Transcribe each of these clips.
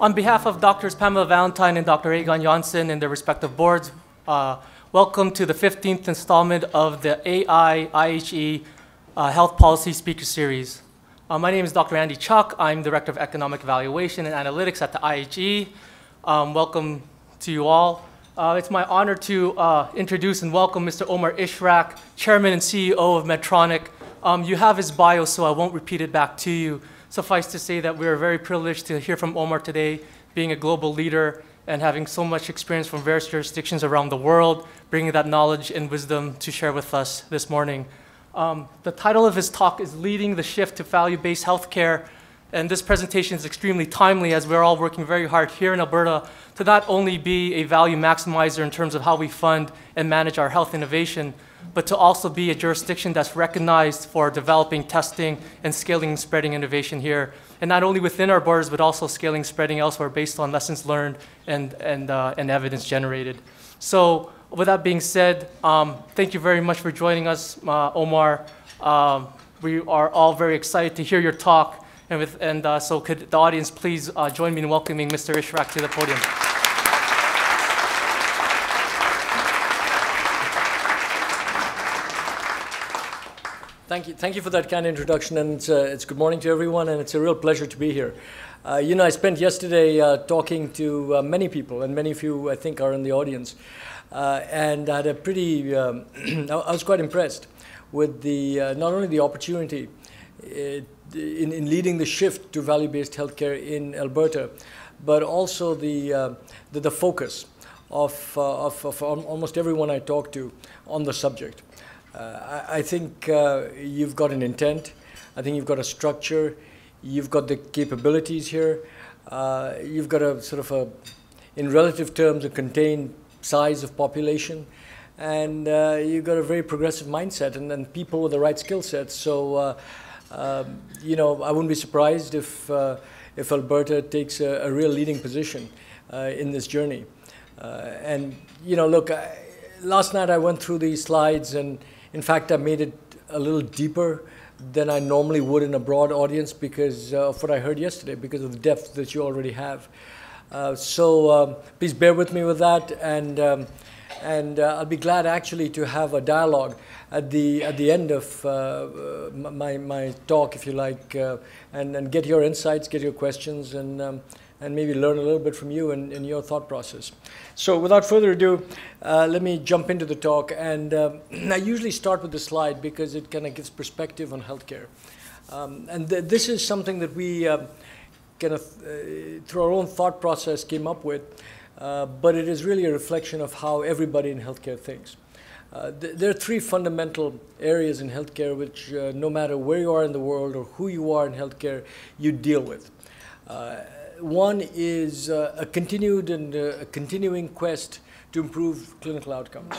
On behalf of Drs. Pamela Valentine and Dr. Egon Jonsson and their respective boards, uh, welcome to the 15th installment of the AI IHE uh, Health Policy Speaker Series. Uh, my name is Dr. Andy Chuck. I'm Director of Economic Evaluation and Analytics at the IHE. Um, welcome to you all. Uh, it's my honor to uh, introduce and welcome Mr. Omar Ishrak, Chairman and CEO of Medtronic. Um, you have his bio, so I won't repeat it back to you. Suffice to say that we are very privileged to hear from Omar today, being a global leader and having so much experience from various jurisdictions around the world, bringing that knowledge and wisdom to share with us this morning. Um, the title of his talk is Leading the Shift to Value-Based Healthcare, and this presentation is extremely timely as we're all working very hard here in Alberta to not only be a value maximizer in terms of how we fund and manage our health innovation, but to also be a jurisdiction that's recognized for developing, testing, and scaling and spreading innovation here. And not only within our borders, but also scaling, spreading elsewhere based on lessons learned and, and, uh, and evidence generated. So with that being said, um, thank you very much for joining us, uh, Omar. Um, we are all very excited to hear your talk. And, with, and uh, so could the audience please uh, join me in welcoming Mr. Ishrak to the podium. Thank you. Thank you for that kind introduction, and it's, uh, it's good morning to everyone, and it's a real pleasure to be here. Uh, you know, I spent yesterday uh, talking to uh, many people, and many of you, I think, are in the audience, uh, and I had a pretty, um, I was quite impressed with the, uh, not only the opportunity in, in leading the shift to value-based healthcare in Alberta, but also the, the, the, focus of, of, of almost everyone I talked to on the subject. Uh, I, I, think uh, you've got an intent. I think you've got a structure. You've got the capabilities here. Uh, you've got a sort of a, in relative terms, a contained size of population. And uh, you've got a very progressive mindset and, and people with the right skill sets. So, uh, um, you know, I wouldn't be surprised if, uh, if Alberta takes a, a, real leading position in this journey. and, you know, look, I, last night I went through these slides and in fact, I made it a little deeper than I normally would in a broad audience because uh, of what I heard yesterday, because of the depth that you already have. Uh, so um, please bear with me with that, and um, and uh, I'll be glad actually to have a dialogue at the at the end of uh, my my talk, if you like, uh, and and get your insights, get your questions, and. Um, and maybe learn a little bit from you and, and your thought process. So without further ado, uh, let me jump into the talk. And um, I usually start with the slide because it kind of gives perspective on healthcare. Um, and th this is something that we uh, kind of, uh, through our own thought process, came up with. Uh, but it is really a reflection of how everybody in healthcare thinks. Uh, th there are three fundamental areas in healthcare which, uh, no matter where you are in the world or who you are in healthcare, you deal with. Uh, one is uh, a continued and uh, a continuing quest to improve clinical outcomes.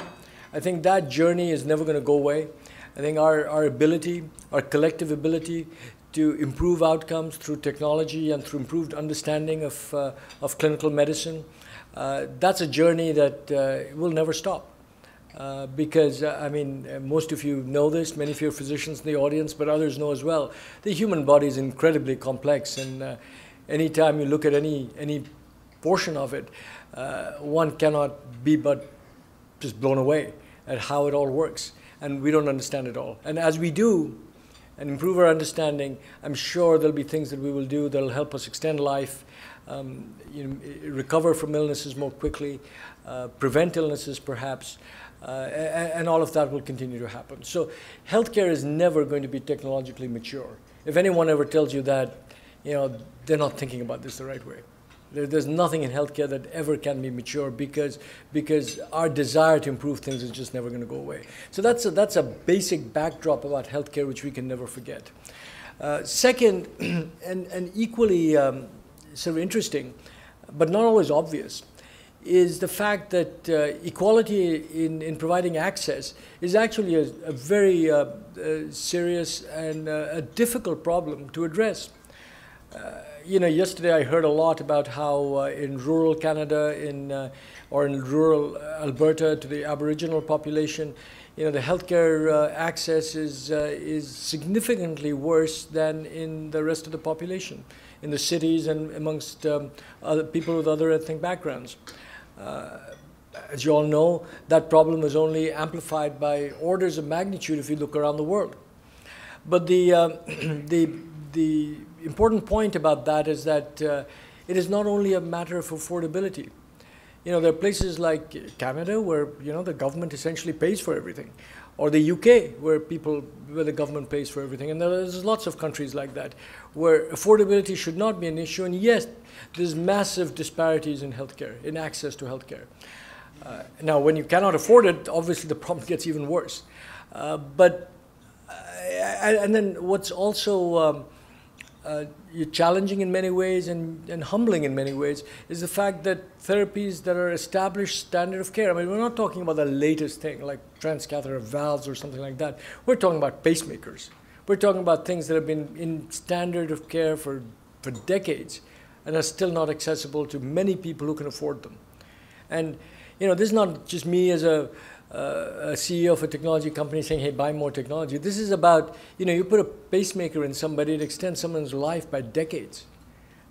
I think that journey is never going to go away. I think our, our ability, our collective ability to improve outcomes through technology and through improved understanding of, uh, of clinical medicine, uh, that's a journey that uh, will never stop. Uh, because, I mean, most of you know this, many of you are physicians in the audience, but others know as well. The human body is incredibly complex, and anytime you look at any, any portion of it, uh, one cannot be but just blown away at how it all works. And we don't understand it all. And as we do and improve our understanding, I'm sure there'll be things that we will do that'll help us extend life, um, you know, recover from illnesses more quickly, uh, prevent illnesses perhaps, uh, and, and, all of that will continue to happen. So healthcare is never going to be technologically mature. If anyone ever tells you that, you know, they're not thinking about this the right way. There, there's nothing in healthcare that ever can be mature because, because our desire to improve things is just never going to go away. So that's a, that's a basic backdrop about healthcare which we can never forget. Uh, second, and, and equally um, sort of interesting, but not always obvious, is the fact that uh, equality in, in providing access is actually a, a very uh, uh serious and uh, a difficult problem to address. Uh, you know, yesterday I heard a lot about how uh, in rural Canada, in uh, or in rural Alberta, to the Aboriginal population, you know, the healthcare uh, access is, uh, is significantly worse than in the rest of the population, in the cities and amongst um, other people with other ethnic backgrounds. As you all know, that problem is only amplified by orders of magnitude if you look around the world. But the, uh, the, the important point about that is that uh, it is not only a matter of affordability. You know, there are places like Canada where, you know, the government essentially pays for everything. Or the UK where people, where the government pays for everything. And there's lots of countries like that where affordability should not be an issue. And yes, there's massive disparities in healthcare, in access to healthcare. Uh, now, when you cannot afford it, obviously the problem gets even worse. Uh, but, uh, and then what's also, um, uh, challenging in many ways and, and humbling in many ways is the fact that therapies that are established standard of care, I mean, we're not talking about the latest thing like transcatheter valves or something like that. We're talking about pacemakers. We're talking about things that have been in standard of care for, for decades and are still not accessible to many people who can afford them. And, you know, this is not just me as a, uh, a CEO of a technology company saying, hey, buy more technology. This is about, you know, you put a pacemaker in somebody, it extends someone's life by decades.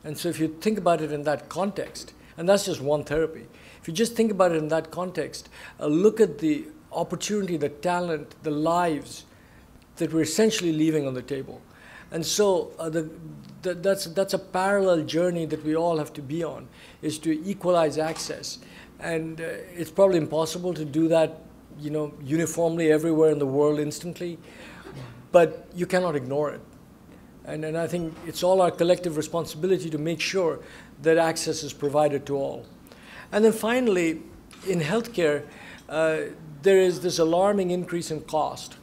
And so if you think about it in that context, and that's just one therapy, if you just think about it in that context, uh, look at the opportunity, the talent, the lives that we're essentially leaving on the table. And so uh, the, the, that's, that's a parallel journey that we all have to be on, is to equalize access. And uh, it's probably impossible to do that you know, uniformly everywhere in the world instantly, but you cannot ignore it. And, and I think it's all our collective responsibility to make sure that access is provided to all. And then finally, in healthcare, uh, there is this alarming increase in cost.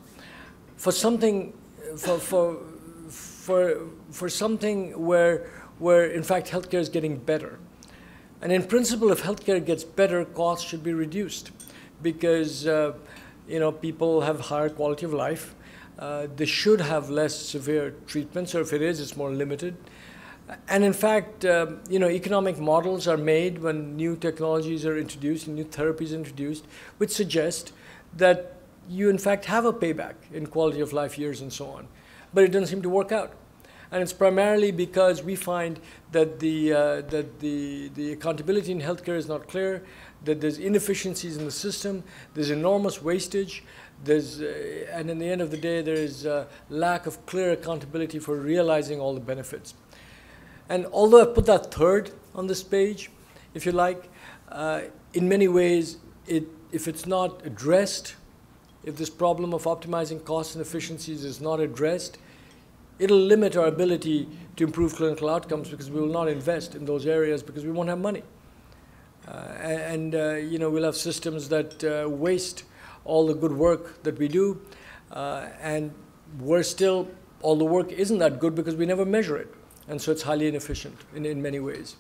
For something, for, for, for, for something where, where in fact healthcare is getting better. And in principle, if healthcare gets better, costs should be reduced because uh, you know people have higher quality of life. Uh, they should have less severe treatments, or if it is, it's more limited. And in fact, uh, you know, economic models are made when new technologies are introduced and new therapies introduced, which suggest that you in fact have a payback in quality of life years and so on. But it doesn't seem to work out. And it's primarily because we find that the, uh, that the, the accountability in healthcare is not clear, that there's inefficiencies in the system, there's enormous wastage, there's, uh, and in the end of the day, there is a lack of clear accountability for realizing all the benefits. And although I put that third on this page, if you like, uh, in many ways, it, if it's not addressed, if this problem of optimizing costs and efficiencies is not addressed, it'll limit our ability to improve clinical outcomes because we will not invest in those areas because we won't have money. Uh, and, uh, you know, we'll have systems that uh, waste all the good work that we do. and we're still, all the work isn't that good because we never measure it. And so it's highly inefficient in, in many ways.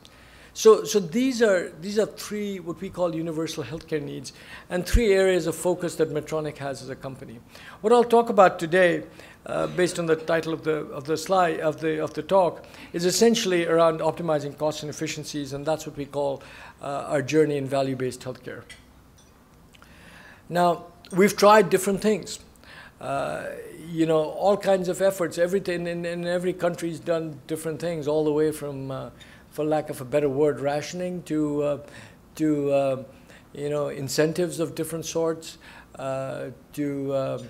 So, so these are these are three what we call universal healthcare needs, and three areas of focus that Medtronic has as a company. What I'll talk about today uh, based on the title of the of the slide of the of the talk, is essentially around optimizing costs and efficiencies, and that's what we call our journey in value-based healthcare. Now, we've tried different things. Uh, you know, all kinds of efforts. Everything in, in every country's done different things, all the way from, uh, for lack of a better word, rationing to uh, to uh, you know incentives of different sorts to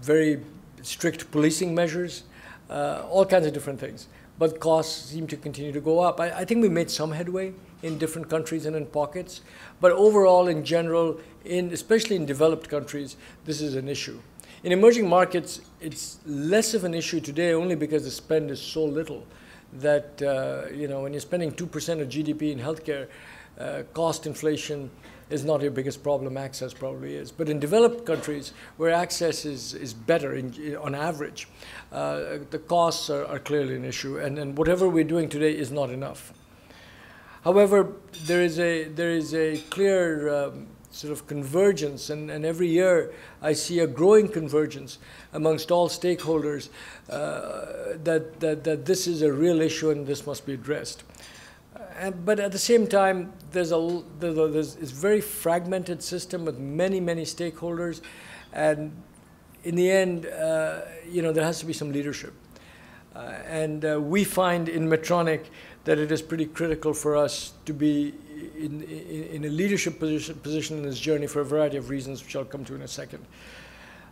very strict policing measures, uh, all kinds of different things. But costs seem to continue to go up. I, I, think we made some headway in different countries and in pockets, but overall, in general, in especially in developed countries, this is an issue. In emerging markets, it's less of an issue today only because the spend is so little that uh, you know when you're spending two percent of GDP in healthcare, uh, cost inflation is not your biggest problem, access probably is. But in developed countries where access is, is better in, on average, uh, the costs are, are, clearly an issue, and, and whatever we're doing today is not enough. However, there is a, there is a clear um, sort of convergence, and, and every year I see a growing convergence amongst all stakeholders uh, that, that, that this is a real issue and this must be addressed and, but at the same time, there's a there's, a, there's very fragmented system with many, many stakeholders. And in the end, uh, you know, there has to be some leadership. Uh, and uh, we find in Medtronic that it is pretty critical for us to be in, in, in, a leadership position, position in this journey for a variety of reasons, which I'll come to in a second.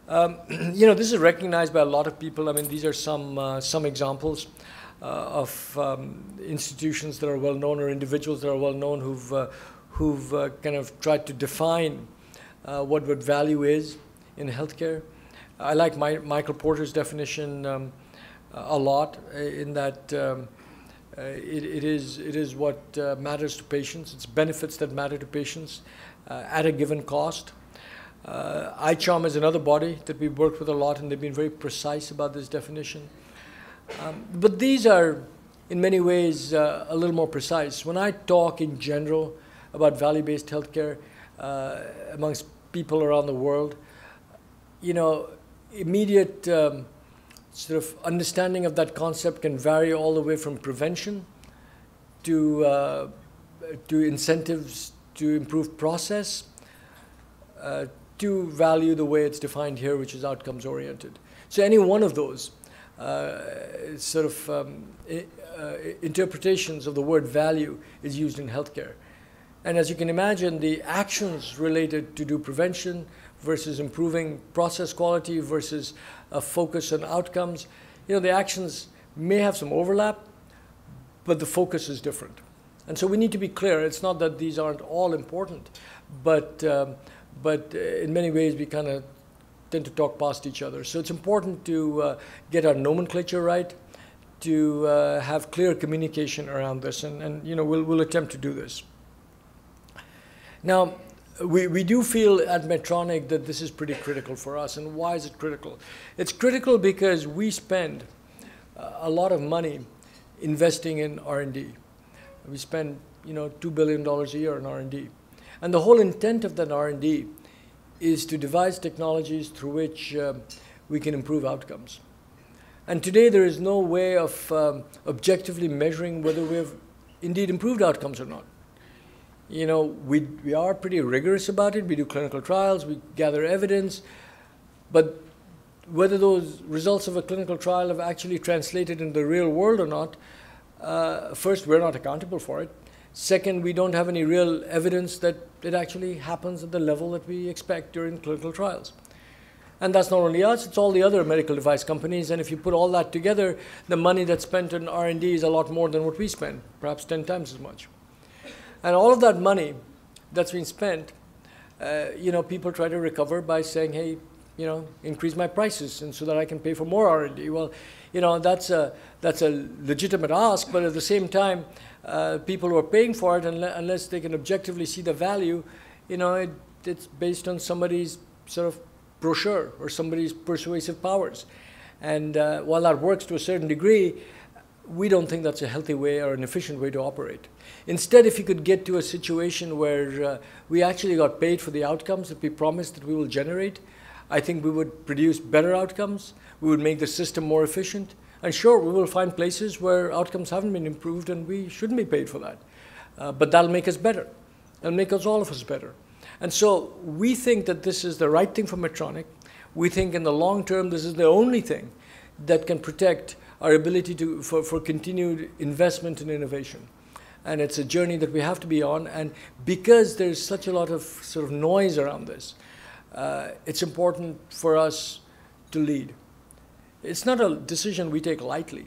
Um, you know, this is recognized by a lot of people. I mean, these are some, uh, some examples uh, of um, institutions that are well known or individuals that are well known who've, uh, who've uh, kind of tried to define uh, what, what value is in healthcare. I like my, Michael Porter's definition um, a lot in that um, uh, it, it, is, it is what uh, matters to patients. It's benefits that matter to patients uh, at a given cost. Uh, ICHOM is another body that we've worked with a lot, and they've been very precise about this definition. Um, but these are, in many ways, uh, a little more precise. When I talk in general about value-based healthcare uh, amongst people around the world, you know, immediate um, sort of understanding of that concept can vary all the way from prevention to, uh, to incentives to improve process uh, to value the way it's defined here, which is outcomes oriented. So any one of those sort of um, uh, interpretations of the word value is used in healthcare. And as you can imagine, the actions related to do prevention versus improving process quality versus a focus on outcomes. You know, the actions may have some overlap, but the focus is different. And so we need to be clear. It's not that these aren't all important, but, um, but uh, in many ways we kind of tend to talk past each other. So it's important to uh, get our nomenclature right, to uh, have clear communication around this, and, and you know, we'll, we'll attempt to do this. Now, we, we do feel at Medtronic that this is pretty critical for us. And why is it critical? It's critical because we spend uh, a lot of money investing in R&D. We spend, you know, $2 billion a year on R&D. And the whole intent of that R&D is to devise technologies through which um, we can improve outcomes. And today there is no way of um, objectively measuring whether we have indeed improved outcomes or not you know, we, we are pretty rigorous about it. We do clinical trials, we gather evidence, but whether those results of a clinical trial have actually translated in the real world or not, uh, first, we're not accountable for it. Second, we don't have any real evidence that it actually happens at the level that we expect during clinical trials. And that's not only us, it's all the other medical device companies. And if you put all that together, the money that's spent on R&D is a lot more than what we spend, perhaps 10 times as much. And all of that money that's been spent, uh, you know, people try to recover by saying, hey, you know, increase my prices and so that I can pay for more R&D. Well, you know, that's a, that's a legitimate ask, but at the same time, uh, people who are paying for it, unless they can objectively see the value, you know, it, it's based on somebody's sort of brochure or somebody's persuasive powers. And uh, while that works to a certain degree, we don't think that's a healthy way or an efficient way to operate. Instead, if you could get to a situation where uh, we actually got paid for the outcomes that we promised that we will generate, I think we would produce better outcomes, we would make the system more efficient, and sure, we will find places where outcomes haven't been improved and we shouldn't be paid for that. Uh, but that'll make us better. and make us all of us better. And so we think that this is the right thing for Medtronic. We think in the long term this is the only thing that can protect our ability to, for, for continued investment in innovation. And it's a journey that we have to be on. And because there's such a lot of sort of noise around this, uh, it's important for us to lead. It's not a decision we take lightly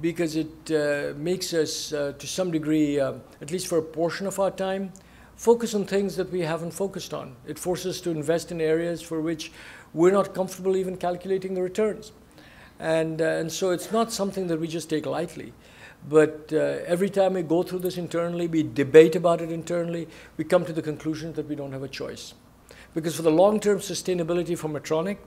because it uh, makes us, uh, to some degree, uh, at least for a portion of our time, focus on things that we haven't focused on. It forces us to invest in areas for which we're not comfortable even calculating the returns. And, uh, and so it's not something that we just take lightly. But uh, every time we go through this internally, we debate about it internally, we come to the conclusion that we don't have a choice. Because for the long-term sustainability for Medtronic,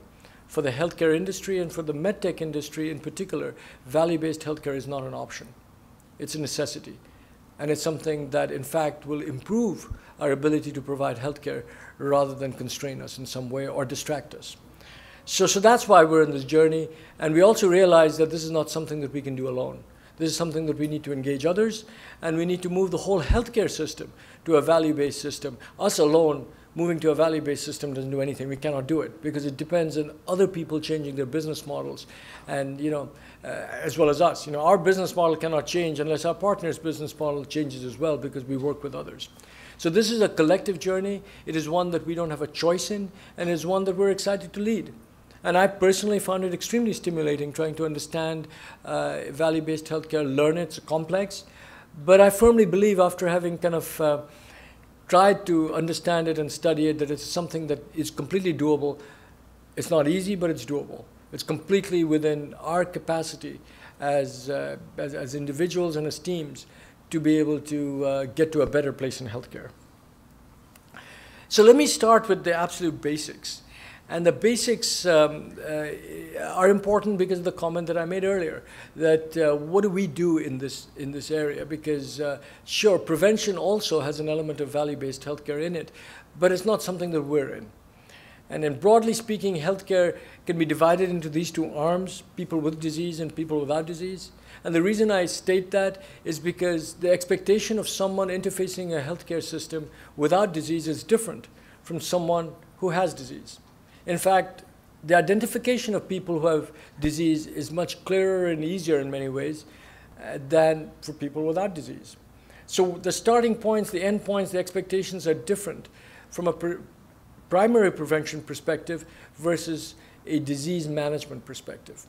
for the healthcare industry and for the medtech industry in particular, value-based healthcare is not an option. It's a necessity. And it's something that, in fact, will improve our ability to provide healthcare rather than constrain us in some way or distract us. So, so that's why we're in this journey. And we also realize that this is not something that we can do alone. This is something that we need to engage others, and we need to move the whole healthcare system to a value-based system. Us alone moving to a value-based system doesn't do anything. We cannot do it because it depends on other people changing their business models, and you know, uh, as well as us. You know, our business model cannot change unless our partner's business model changes as well because we work with others. So this is a collective journey. It is one that we don't have a choice in, and it's one that we're excited to lead. And I personally found it extremely stimulating trying to understand uh, value-based healthcare, learn it, it's complex. But I firmly believe after having kind of uh, tried to understand it and study it that it's something that is completely doable. It's not easy, but it's doable. It's completely within our capacity as, uh, as, as, individuals and as teams to be able to uh, get to a better place in healthcare. So let me start with the absolute basics. And the basics um, uh, are important because of the comment that I made earlier, that uh, what do we do in this, in this area? Because uh, sure, prevention also has an element of value-based healthcare in it, but it's not something that we're in. And then broadly speaking, healthcare can be divided into these two arms, people with disease and people without disease. And the reason I state that is because the expectation of someone interfacing a healthcare system without disease is different from someone who has disease. In fact, the identification of people who have disease is much clearer and easier in many ways uh, than for people without disease. So the starting points, the end points, the expectations are different from a pr primary prevention perspective versus a disease management perspective.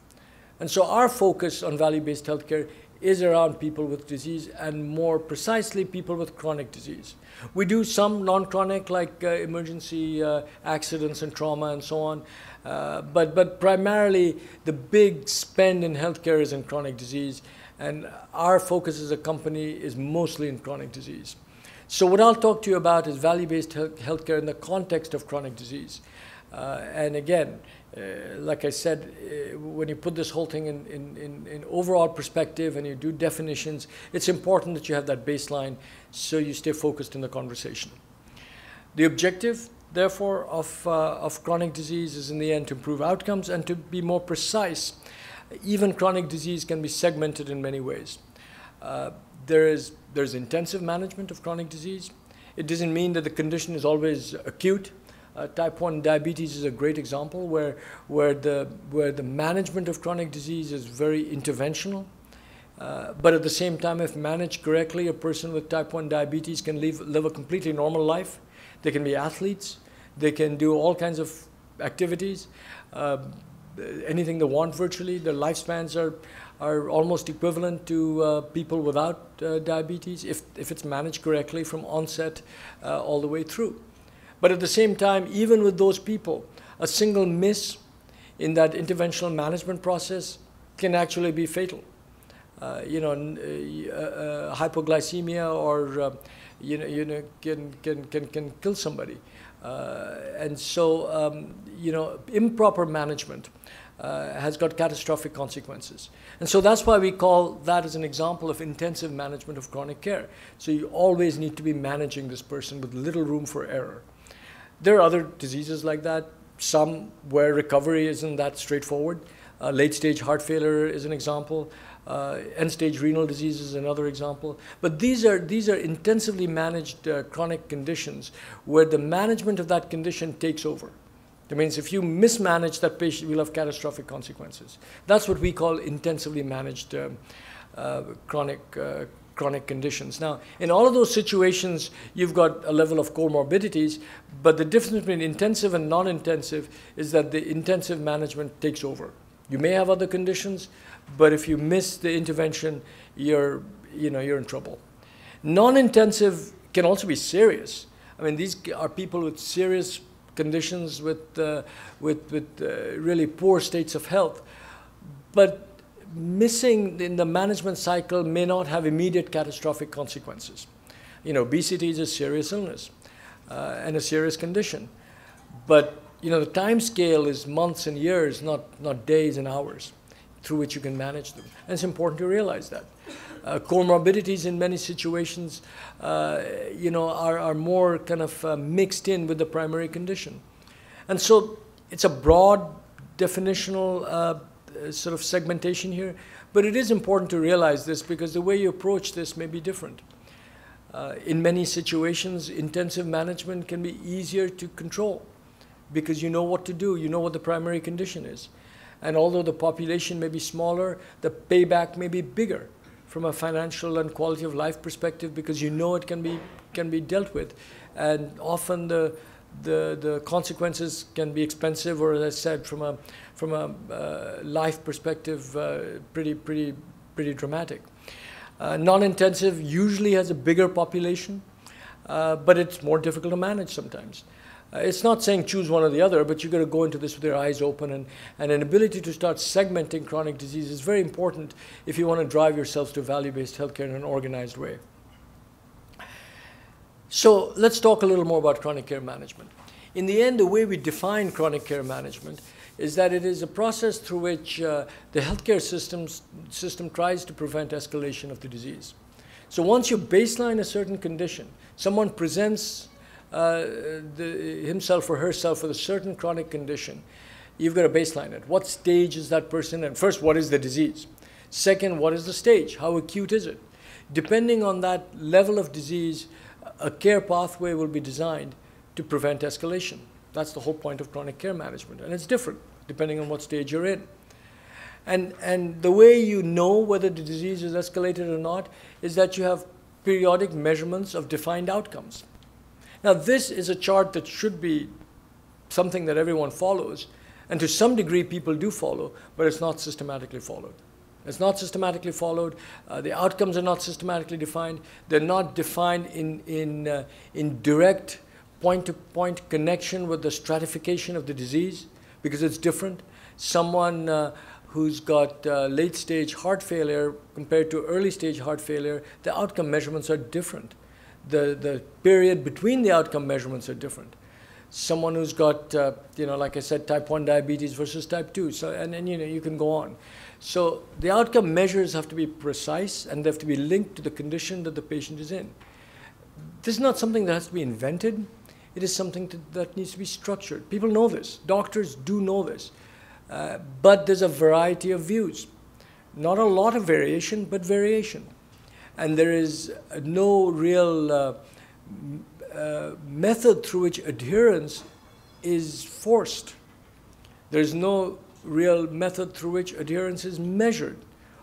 And so our focus on value-based healthcare is around people with disease and more precisely people with chronic disease. We do some non-chronic like uh, emergency uh, accidents and trauma and so on, uh, but, but primarily the big spend in healthcare is in chronic disease and our focus as a company is mostly in chronic disease. So what I'll talk to you about is value-based healthcare in the context of chronic disease. Uh, and again, uh, like I said, uh, when you put this whole thing in, in, in, in, overall perspective and you do definitions, it's important that you have that baseline so you stay focused in the conversation. The objective, therefore, of, uh, of chronic disease is in the end to improve outcomes and to be more precise. Even chronic disease can be segmented in many ways. Uh, there is there's intensive management of chronic disease. It doesn't mean that the condition is always acute. Uh, type 1 diabetes is a great example where, where, the, where the management of chronic disease is very interventional. Uh, but at the same time, if managed correctly, a person with type 1 diabetes can live, live a completely normal life. They can be athletes. They can do all kinds of activities, uh, anything they want virtually. Their lifespans are, are almost equivalent to uh, people without uh, diabetes if, if it's managed correctly from onset uh, all the way through. But at the same time, even with those people, a single miss in that interventional management process can actually be fatal. Uh, you know, uh, uh, hypoglycemia or uh, you know, you know, can can can can kill somebody. Uh, and so, um, you know, improper management uh, has got catastrophic consequences. And so that's why we call that as an example of intensive management of chronic care. So you always need to be managing this person with little room for error. There are other diseases like that, some where recovery isn't that straightforward. Uh, late stage heart failure is an example. Uh, end stage renal disease is another example. But these are, these are intensively managed uh, chronic conditions where the management of that condition takes over. That means if you mismanage that patient, you'll have catastrophic consequences. That's what we call intensively managed um, uh, chronic uh, chronic conditions. Now, in all of those situations, you've got a level of comorbidities, but the difference between intensive and non-intensive is that the intensive management takes over. You may have other conditions, but if you miss the intervention, you're, you know, you're in trouble. Non-intensive can also be serious. I mean, these are people with serious conditions, with, uh, with, with uh, really poor states of health. But missing in the management cycle may not have immediate catastrophic consequences. You know, obesity is a serious illness uh, and a serious condition. But, you know, the time scale is months and years, not, not days and hours through which you can manage them. And it's important to realize that. Uh, comorbidities in many situations, uh, you know, are, are more kind of uh, mixed in with the primary condition. And so it's a broad definitional uh, sort of segmentation here, but it is important to realize this because the way you approach this may be different. Uh, in many situations, intensive management can be easier to control because you know what to do, you know what the primary condition is. And although the population may be smaller, the payback may be bigger from a financial and quality of life perspective because you know it can be, can be dealt with. And often the, the, the consequences can be expensive or, as I said, from a, from a uh, life perspective, uh, pretty, pretty, pretty dramatic. Uh, non-intensive usually has a bigger population, uh, but it's more difficult to manage sometimes. Uh, it's not saying choose one or the other, but you've got to go into this with your eyes open. And, and an ability to start segmenting chronic disease is very important if you want to drive yourselves to value-based healthcare in an organized way. So let's talk a little more about chronic care management. In the end, the way we define chronic care management is that it is a process through which uh, the healthcare systems, system tries to prevent escalation of the disease. So once you baseline a certain condition, someone presents uh, the, himself or herself with a certain chronic condition, you've got to baseline it. What stage is that person in? First, what is the disease? Second, what is the stage? How acute is it? Depending on that level of disease, a care pathway will be designed to prevent escalation. That's the whole point of chronic care management. And it's different depending on what stage you're in. And, and the way you know whether the disease is escalated or not is that you have periodic measurements of defined outcomes. Now, this is a chart that should be something that everyone follows, and to some degree people do follow, but it's not systematically followed. It's not systematically followed. Uh, the outcomes are not systematically defined. They're not defined in, in, uh, in direct point-to-point -point connection with the stratification of the disease because it's different. Someone uh, who's got uh, late-stage heart failure compared to early-stage heart failure, the outcome measurements are different the, the period between the outcome measurements are different. Someone who's got, uh, you know, like I said, type 1 diabetes versus type 2, so, and then, you know, you can go on. So the outcome measures have to be precise and they have to be linked to the condition that the patient is in. This is not something that has to be invented. It is something to, that needs to be structured. People know this. Doctors do know this. Uh, but there's a variety of views. Not a lot of variation, but variation and there is no real uh, uh, method through which adherence is forced. There's no real method through which adherence is measured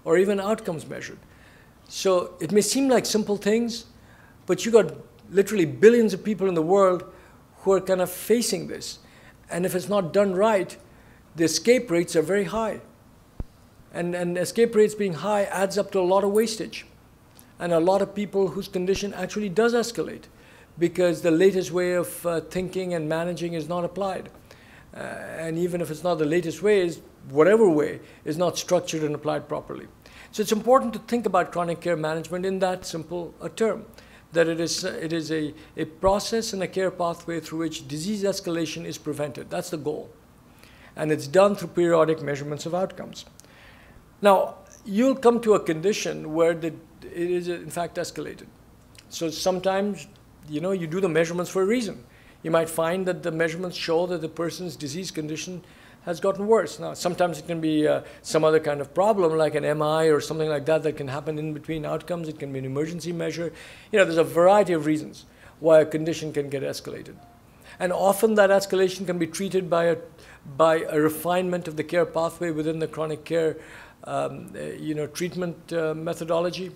or even outcomes measured. So it may seem like simple things, but you got literally billions of people in the world who are kind of facing this. And if it's not done right, the escape rates are very high. And, and escape rates being high adds up to a lot of wastage and a lot of people whose condition actually does escalate because the latest way of uh, thinking and managing is not applied. Uh, and even if it's not the latest way, is whatever way is not structured and applied properly. So it's important to think about chronic care management in that simple a term, that it is, uh, it is a, a process and a care pathway through which disease escalation is prevented. That's the goal. And it's done through periodic measurements of outcomes. Now, you'll come to a condition where the it is in fact escalated. So sometimes, you know, you do the measurements for a reason. You might find that the measurements show that the person's disease condition has gotten worse. Now, sometimes it can be uh, some other kind of problem, like an MI or something like that, that can happen in between outcomes. It can be an emergency measure. You know, there's a variety of reasons why a condition can get escalated. And often that escalation can be treated by a, by a refinement of the care pathway within the chronic care um, uh, you know, treatment uh, methodology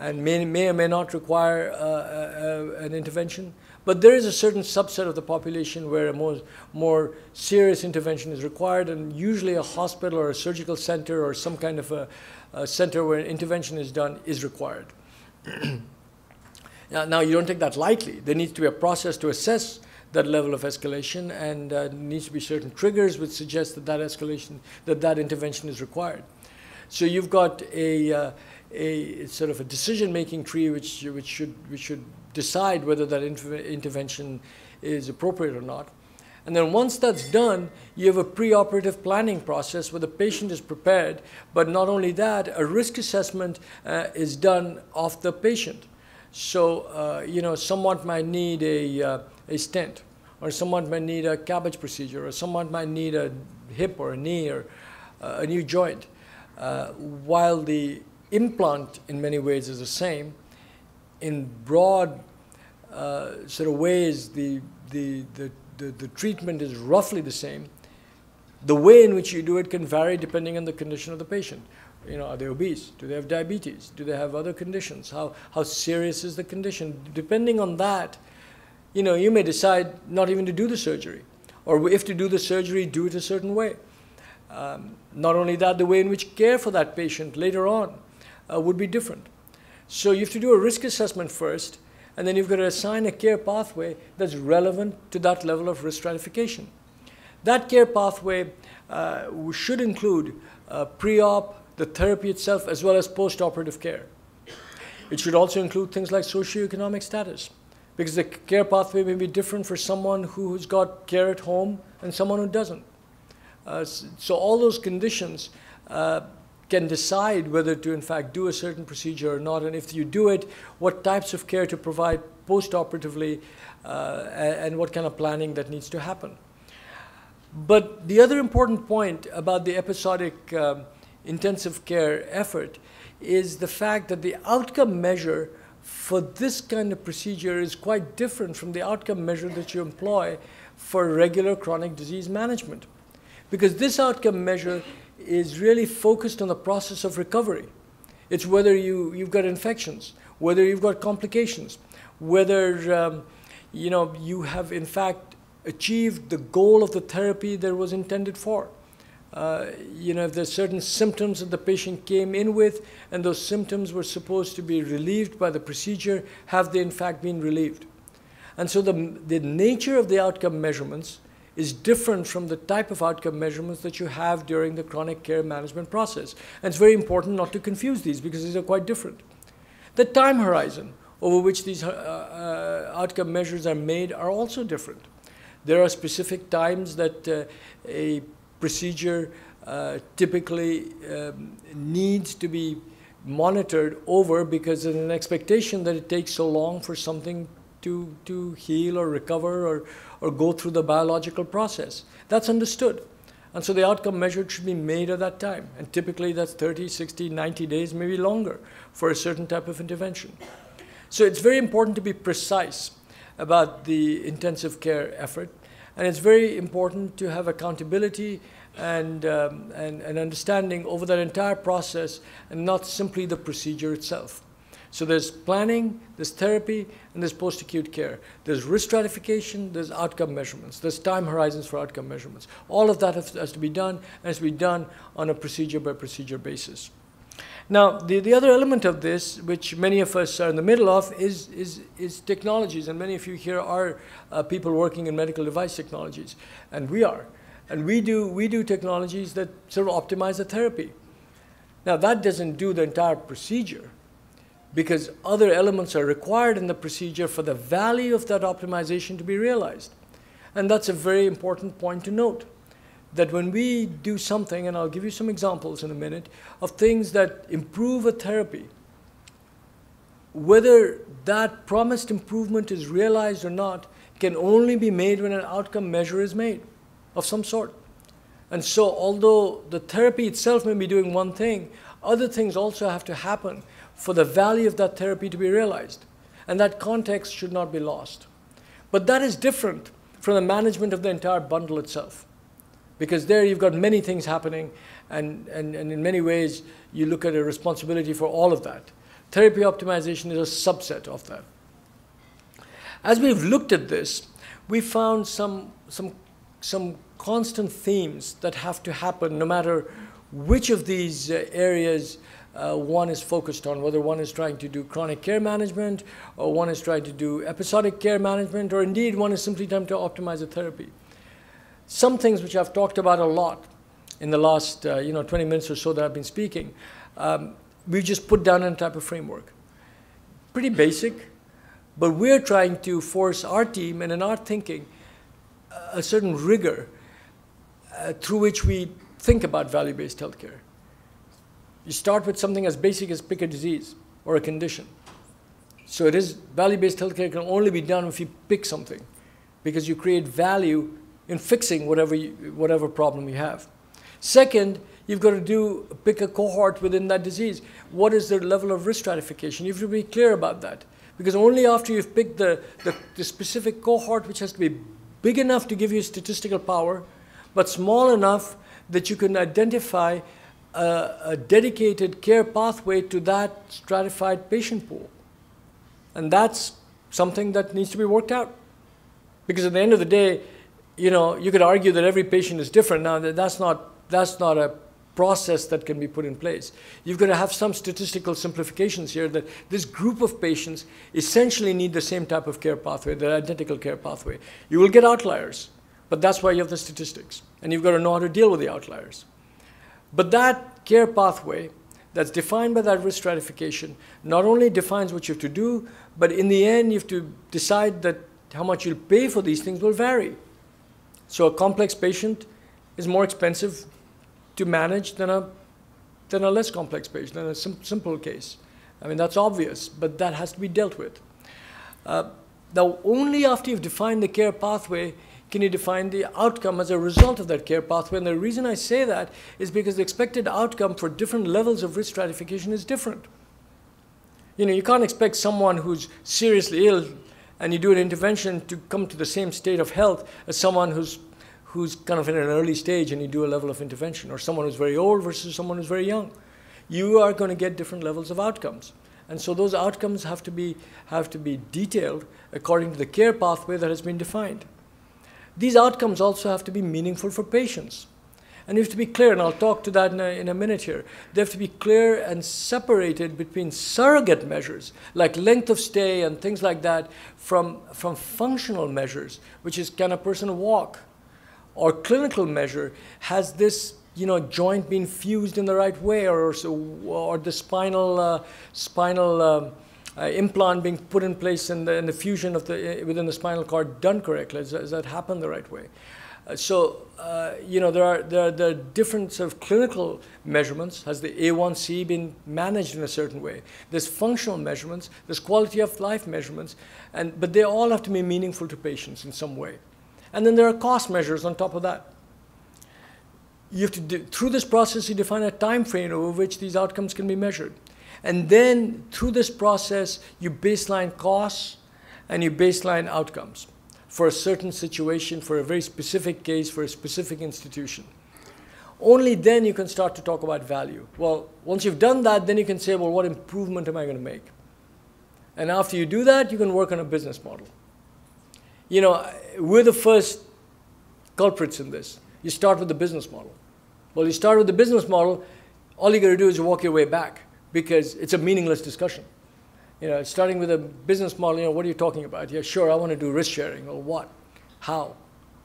and may, may or may not require uh, an intervention. But there is a certain subset of the population where a more, more serious intervention is required, and usually a hospital or a surgical center or some kind of a, a center where intervention is done is required. now, now, you don't take that lightly. There needs to be a process to assess that level of escalation, and uh, needs to be certain triggers which suggest that that escalation, that that intervention is required. So you've got a, uh, a sort of a decision-making tree which, which, should, which should decide whether that intervention is appropriate or not. And then once that's done, you have a preoperative planning process where the patient is prepared. But not only that, a risk assessment uh, is done of the patient. So, uh, you know, someone might need a, uh, a stent, or someone might need a CABG procedure, or someone might need a hip or a knee, or uh, a new joint. Uh, while the implant in many ways is the same, in broad uh, sort of ways, the, the, the, the, the treatment is roughly the same. The way in which you do it can vary depending on the condition of the patient. You know, are they obese? Do they have diabetes? Do they have other conditions? How, how serious is the condition? Depending on that, you know, you may decide not even to do the surgery. Or if to do the surgery, do it a certain way. Um, not only that, the way in which care for that patient later on uh, would be different. So you have to do a risk assessment first, and then you've got to assign a care pathway that's relevant to that level of risk stratification. That care pathway uh, should include uh, pre-op, the therapy itself, as well as post-operative care. It should also include things like socioeconomic status, because the care pathway may be different for someone who's got care at home and someone who doesn't. Uh, so all those conditions uh, can decide whether to in fact do a certain procedure or not, and if you do it, what types of care to provide post-operatively, uh, and what kind of planning that needs to happen. But the other important point about the episodic um, intensive care effort is the fact that the outcome measure for this kind of procedure is quite different from the outcome measure that you employ for regular chronic disease management. Because this outcome measure is really focused on the process of recovery. It's whether you, you've got infections, whether you've got complications, whether um, you, know, you have in fact achieved the goal of the therapy that was intended for. Uh, you know, if there's certain symptoms that the patient came in with and those symptoms were supposed to be relieved by the procedure, have they in fact been relieved? And so the, the nature of the outcome measurements is different from the type of outcome measurements that you have during the chronic care management process. And it's very important not to confuse these because these are quite different. The time horizon over which these uh, uh, outcome measures are made are also different. There are specific times that uh, a procedure uh, typically um, needs to be monitored over because there's an expectation that it takes so long for something to, to heal or recover or, or go through the biological process. That's understood. And so the outcome measured should be made at that time. And typically that's 30, 60, 90 days, maybe longer for a certain type of intervention. So it's very important to be precise about the intensive care effort. And it's very important to have accountability and, um, and, and understanding over that entire process and not simply the procedure itself. So there's planning, there's therapy, and there's post-acute care. There's risk stratification, there's outcome measurements, there's time horizons for outcome measurements. All of that has, has to be done, and has to be done on a procedure-by-procedure -procedure basis. Now, the, the other element of this, which many of us are in the middle of, is, is, is technologies. And many of you here are uh, people working in medical device technologies. And we are. And we do, we do technologies that sort of optimize the therapy. Now, that doesn't do the entire procedure because other elements are required in the procedure for the value of that optimization to be realized. And that's a very important point to note that when we do something, and I'll give you some examples in a minute, of things that improve a therapy, whether that promised improvement is realized or not can only be made when an outcome measure is made of some sort. And so, although the therapy itself may be doing one thing, other things also have to happen for the value of that therapy to be realized. And that context should not be lost. But that is different from the management of the entire bundle itself because there you've got many things happening, and, and, and in many ways, you look at a responsibility for all of that. Therapy optimization is a subset of that. As we've looked at this, we found some, some, some constant themes that have to happen no matter which of these uh, areas uh, one is focused on, whether one is trying to do chronic care management, or one is trying to do episodic care management, or indeed one is simply trying to optimize a therapy some things which I've talked about a lot in the last uh, you know 20 minutes or so that I've been speaking, um, we just put down a type of framework. Pretty basic, but we're trying to force our team and in our thinking a certain rigor uh, through which we think about value-based healthcare. You start with something as basic as pick a disease or a condition. So it is value-based healthcare can only be done if you pick something because you create value in fixing whatever, you, whatever problem you have. Second, You've got to do pick a cohort within that disease. What is the level of risk stratification? You have to be clear about that. Because only after you've picked the, the, the specific cohort, which has to be big enough to give you statistical power, but small enough that you can identify a, a, dedicated care pathway to that stratified patient pool. And that's something that needs to be worked out. Because at the end of the day, you know, you could argue that every patient is different. Now, that's not, that's not a process that can be put in place. You've got to have some statistical simplifications here that this group of patients essentially need the same type of care pathway, the identical care pathway. You will get outliers, but that's why you have the statistics. And you've got to know how to deal with the outliers. But that care pathway that's defined by that risk stratification not only defines what you have to do, but in the end, you have to decide that how much you'll pay for these things will vary. So a complex patient is more expensive to manage than a, than a less complex patient, than a sim simple case. I mean, that's obvious, but that has to be dealt with. Uh, now, only after you've defined the care pathway can you define the outcome as a result of that care pathway. And the reason I say that is because the expected outcome for different levels of risk stratification is different. You know, you can't expect someone who's seriously ill and you do an intervention to come to the same state of health as someone who's who's kind of in an early stage and you do a level of intervention, or someone who's very old versus someone who's very young. You are going to get different levels of outcomes. And so those outcomes have to be, have to be detailed according to the care pathway that has been defined. These outcomes also have to be meaningful for patients. And you have to be clear, and I'll talk to that in a, in a minute here. They have to be clear and separated between surrogate measures, like length of stay and things like that, from, from functional measures, which is can a person walk? Or clinical measure, has this you know, joint been fused in the right way, or, or the spinal, uh, spinal um, uh, implant being put in place and the, the fusion of the, within the spinal cord done correctly? Has, has that happened the right way? Uh, so, uh, you know, there are, there, are, there are different sort of clinical measurements. Has the A1C been managed in a certain way? There's functional measurements, there's quality of life measurements, and, but they all have to be meaningful to patients in some way. And then there are cost measures on top of that. You have to do, through this process, you define a time frame over which these outcomes can be measured. And then through this process, you baseline costs and you baseline outcomes for a certain situation, for a very specific case, for a specific institution. Only then you can start to talk about value. Well, once you've done that, then you can say, well, what improvement am I going to make? And after you do that, you can work on a business model. You know, we're the first culprits in this. You start with the business model. Well, you start with the business model, all you got to do is walk your way back because it's a meaningless discussion. You know, starting with a business model, you know, what are you talking about? Yeah, sure, I want to do risk sharing. Well, what? How?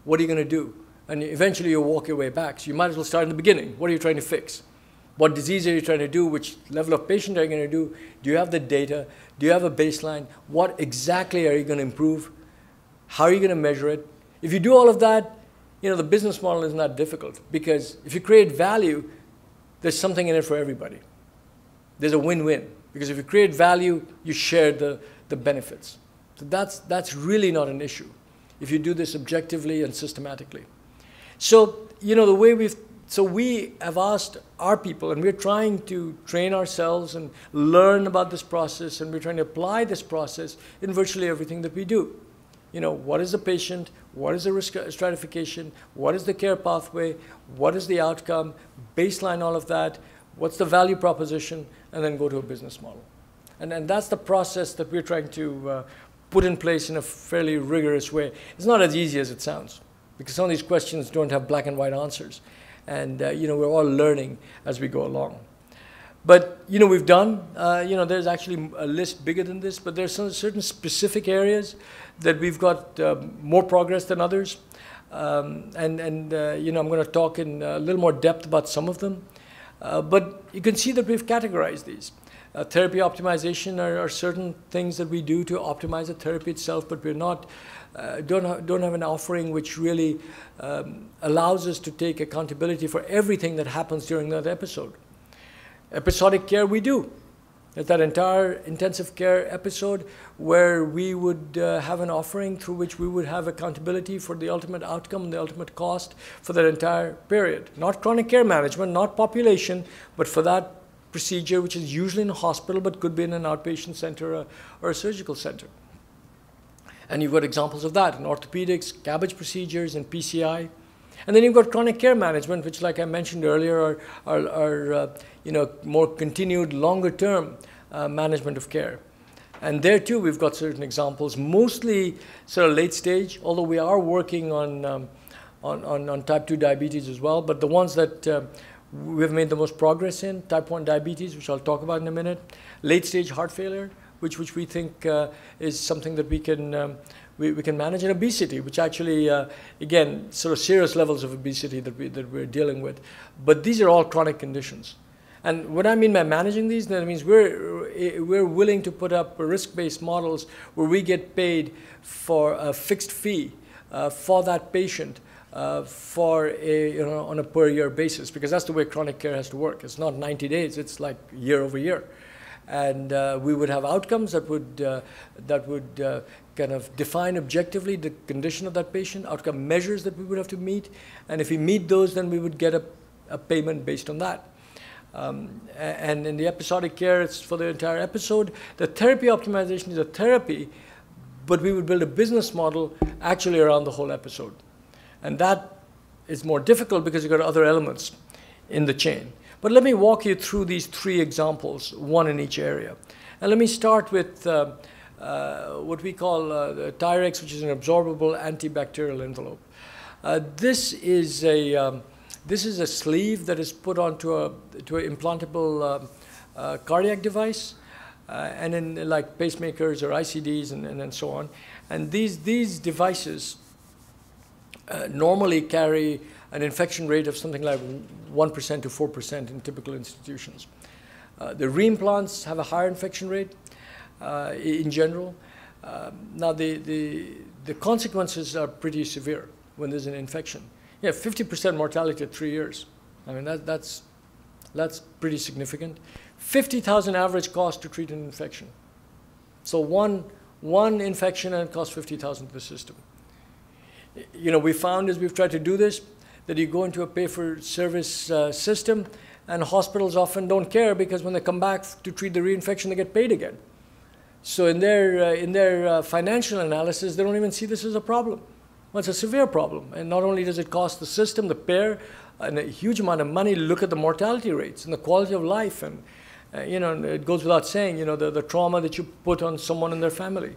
What are you going to do? And eventually you'll walk your way back. So you might as well start in the beginning. What are you trying to fix? What disease are you trying to do? Which level of patient are you going to do? Do you have the data? Do you have a baseline? What exactly are you going to improve? How are you going to measure it? If you do all of that, you know, the business model is not difficult because if you create value, there's something in it for everybody. There's a win-win. Because if you create value, you share the, the benefits. So that's, that's really not an issue if you do this objectively and systematically. So, you know, the way we've, so we have asked our people, and we're trying to train ourselves and learn about this process, and we're trying to apply this process in virtually everything that we do. You know, what is the patient? What is the risk stratification? What is the care pathway? What is the outcome? Baseline all of that. What's the value proposition? And then go to a business model. And, and that's the process that we're trying to uh, put in place in a fairly rigorous way. It's not as easy as it sounds because some of these questions don't have black and white answers. And, uh, you know, we're all learning as we go along. But, you know, we've done, uh, you know, there's actually a list bigger than this, but there's some certain specific areas that we've got uh, more progress than others. Um, and, and uh, you know, I'm going to talk in a little more depth about some of them. Uh, but you can see that we've categorized these. Uh, therapy optimization are, are, certain things that we do to optimize the therapy itself, but we're not, uh, don't, ha don't have an offering which really um, allows us to take accountability for everything that happens during that episode. Episodic care we do. There's that entire intensive care episode where we would uh, have an offering through which we would have accountability for the ultimate outcome and the ultimate cost for that entire period. Not chronic care management, not population, but for that procedure, which is usually in a hospital but could be in an outpatient center or, or a surgical center. And you've got examples of that in orthopedics, CABG procedures, and PCI. And then you've got chronic care management, which, like I mentioned earlier, are, are, are uh, you know, more continued, longer term uh, management of care. And there too, we've got certain examples, mostly sort of late stage, although we are working on, um, on, on, on, type 2 diabetes as well. But the ones that uh, we've made the most progress in, type 1 diabetes, which I'll talk about in a minute, late stage heart failure, which, which we think uh, is something that we can, um, we, we can manage, and obesity, which actually, uh, again, sort of serious levels of obesity that, we, that we're dealing with. But these are all chronic conditions. And what I mean by managing these, that means we're, we're willing to put up risk-based models where we get paid for a fixed fee uh, for that patient uh, for a, you know, on a per year basis, because that's the way chronic care has to work. It's not 90 days, it's like year over year. And uh, we would have outcomes that would, uh, that would uh, kind of define objectively the condition of that patient, outcome measures that we would have to meet. And if we meet those, then we would get a, a payment based on that. Um, and in the episodic care, it's for the entire episode. The therapy optimization is a therapy, but we would build a business model actually around the whole episode. And that is more difficult because you've got other elements in the chain. But let me walk you through these three examples, one in each area. And let me start with uh, uh, what we call uh, the TYRX, which is an absorbable antibacterial envelope. Uh, this is a um, this is a sleeve that is put onto a to an implantable um, uh, cardiac device, uh, and in like pacemakers or ICDs and, and, and, so on. And these these devices uh, normally carry an infection rate of something like 1% to 4% in typical institutions. Uh, the reimplants have a higher infection rate uh, in general. Um, now, the, the, the consequences are pretty severe when there's an infection. Yeah, 50% mortality at three years. I mean, that, that's, that's pretty significant. 50,000 average cost to treat an infection. So one, one infection and it costs 50,000 to the system. You know, we found as we've tried to do this, that you go into a pay-for-service uh, system, and hospitals often don't care because when they come back to treat the reinfection, they get paid again. So in their, uh, in their uh, financial analysis, they don't even see this as a problem. Well, it's a severe problem. And not only does it cost the system, the payer, and a huge amount of money, look at the mortality rates and the quality of life. And, uh, you know, it goes without saying, you know, the, the trauma that you put on someone and their family.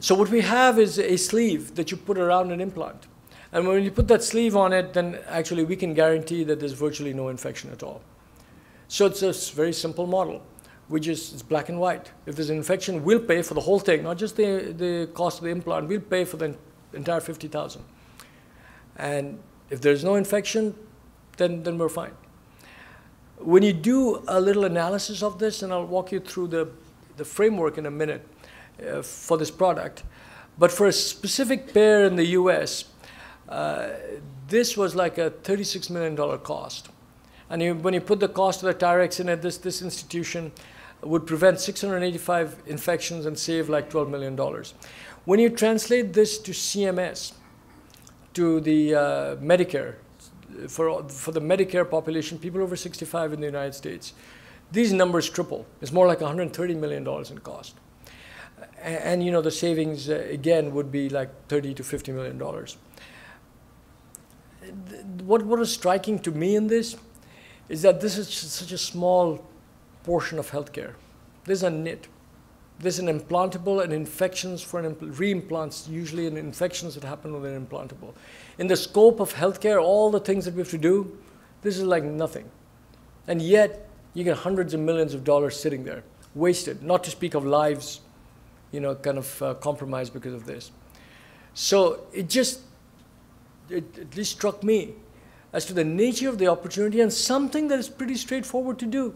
So what we have is a sleeve that you put around an implant. And when you put that sleeve on it, then actually we can guarantee that there's virtually no infection at all. So it's a very simple model, which is it's black and white. If there's an infection, we'll pay for the whole thing, not just the, the cost of the implant. We'll pay for the entire 50,000. And if there's no infection, then, then we're fine. When you do a little analysis of this, and I'll walk you through the, the framework in a minute uh, for this product, but for a specific pair in the US, uh, this was like a $36 million cost. And you, when you put the cost of the TYRX in it, this, this institution would prevent 685 infections and save like $12 million. When you translate this to CMS, to the uh, Medicare, for, for the Medicare population, people over 65 in the United States, these numbers triple. It's more like $130 million in cost. And, and you know, the savings, uh, again, would be like 30 to $50 million. What, what is striking to me in this is that this is such a small portion of healthcare. This is a nit. There's an implantable and infections for an reimplants, usually in infections that happen with an implantable. In the scope of healthcare, all the things that we have to do, this is like nothing. And yet, you get hundreds of millions of dollars sitting there, wasted, not to speak of lives, you know, kind of uh, compromised because of this. So it just, it at least struck me as to the nature of the opportunity and something that is pretty straightforward to do.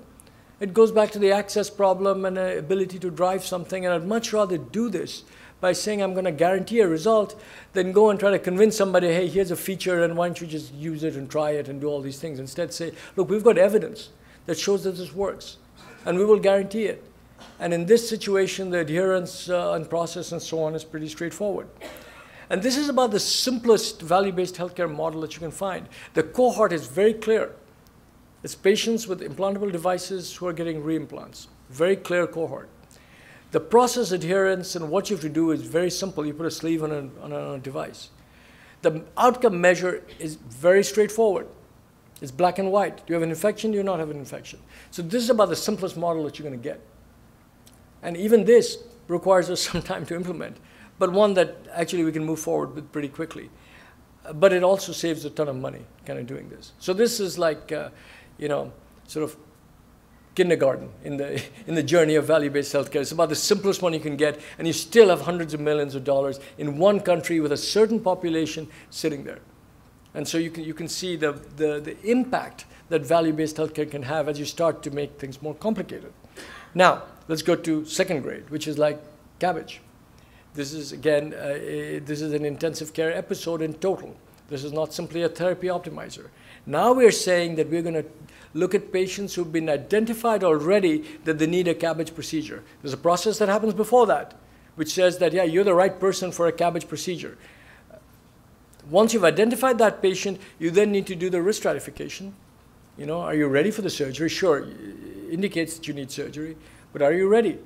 It goes back to the access problem and the ability to drive something, and I'd much rather do this by saying I'm going to guarantee a result than go and try to convince somebody, hey, here's a feature, and why don't you just use it and try it and do all these things. Instead, say, look, we've got evidence that shows that this works. and we will guarantee it. And in this situation, the adherence uh, and process and so on is pretty straightforward. And this is about the simplest value-based healthcare model that you can find. The cohort is very clear. It's patients with implantable devices who are getting reimplants. Very clear cohort. The process adherence and what you have to do is very simple. You put a sleeve on a, on a device. The outcome measure is very straightforward. It's black and white. Do you have an infection? Do you not have an infection? So this is about the simplest model that you're going to get. And even this requires us some time to implement, but one that actually we can move forward with pretty quickly. But it also saves a ton of money kind of doing this. So this is like, uh, you know, sort of kindergarten in the, in the journey of value-based healthcare. It's about the simplest one you can get, and you still have hundreds of millions of dollars in one country with a certain population sitting there. And so you can, you can see the, the, the impact that value-based healthcare can have as you start to make things more complicated. Now, let's go to second grade, which is like CABG. This is, again, uh, a, this is an intensive care episode in total. This is not simply a therapy optimizer. Now we're saying that we're going to look at patients who've been identified already that they need a CABG procedure. There's a process that happens before that, which says that, yeah, you're the right person for a CABG procedure. Once you've identified that patient, you then need to do the risk stratification. You know, are you ready for the surgery? Sure, it indicates that you need surgery, but are you ready?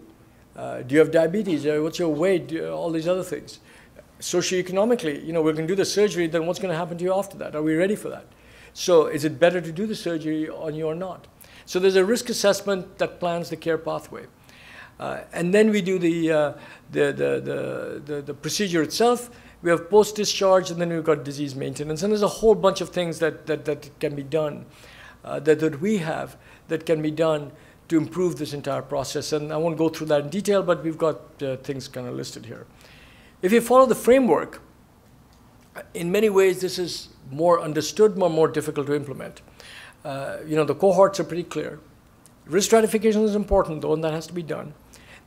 Uh, do you have diabetes? Uh, what's your weight? Uh, all these other things. Socioeconomically, you know, we're going to do the surgery, then what's going to happen to you after that? Are we ready for that? So is it better to do the surgery on you or not? So there's a risk assessment that plans the care pathway. Uh, and then we do the, uh, the, the, the, the, procedure itself. We have post-discharge, and then we've got disease maintenance. And there's a whole bunch of things that, that, that can be done, uh, that, that we have, that can be done to improve this entire process. And I won't go through that in detail, but we've got uh, things kind of listed here. If you follow the framework, in many ways, this is more understood, more, more difficult to implement. Uh, you know, the cohorts are pretty clear. Risk stratification is important, though, and that has to be done.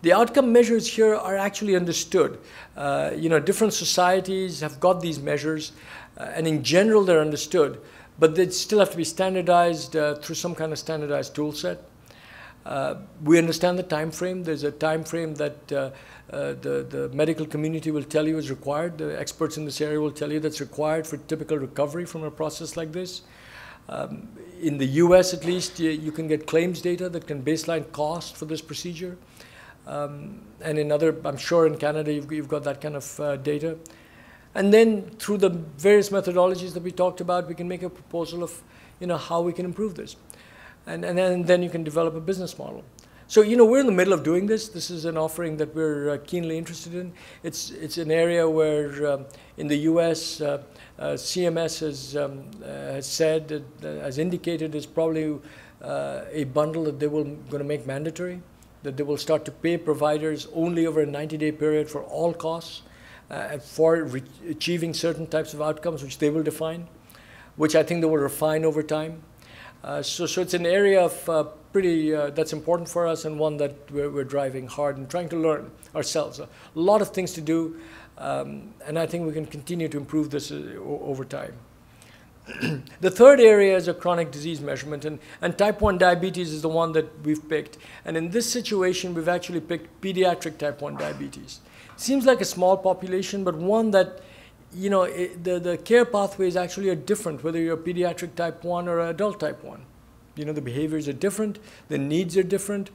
The outcome measures here are actually understood. Uh, you know, different societies have got these measures, uh, and in general, they're understood, but they still have to be standardized uh, through some kind of standardized tool set. Uh, we understand the time frame. There's a time frame that uh, uh, the, the medical community will tell you is required. The experts in this area will tell you that's required for typical recovery from a process like this. Um, in the US, at least, you, you, can get claims data that can baseline cost for this procedure. Um, and in other, I'm sure in Canada, you've, you've got that kind of uh, data. And then through the various methodologies that we talked about, we can make a proposal of you know, how we can improve this. And, and then, then you can develop a business model. So, you know, we're in the middle of doing this. This is an offering that we're uh, keenly interested in. It's, it's an area where um, in the US, uh, uh, CMS has, um, uh, has said, uh, has indicated is probably uh, a bundle that they will going to make mandatory, that they will start to pay providers only over a 90-day period for all costs for achieving certain types of outcomes, which they will define, which I think they will refine over time. So, so it's an area of pretty, uh, that's important for us and one that we're, we're, driving hard and trying to learn ourselves. A lot of things to do, um, and I think we can continue to improve this uh, over time. the third area is a chronic disease measurement, and, and type 1 diabetes is the one that we've picked. And in this situation, we've actually picked pediatric type 1 diabetes. Seems like a small population, but one that, you know, it, the, the care pathways actually are different, whether you're a pediatric type 1 or adult type 1. You know, the behaviors are different, the needs are different.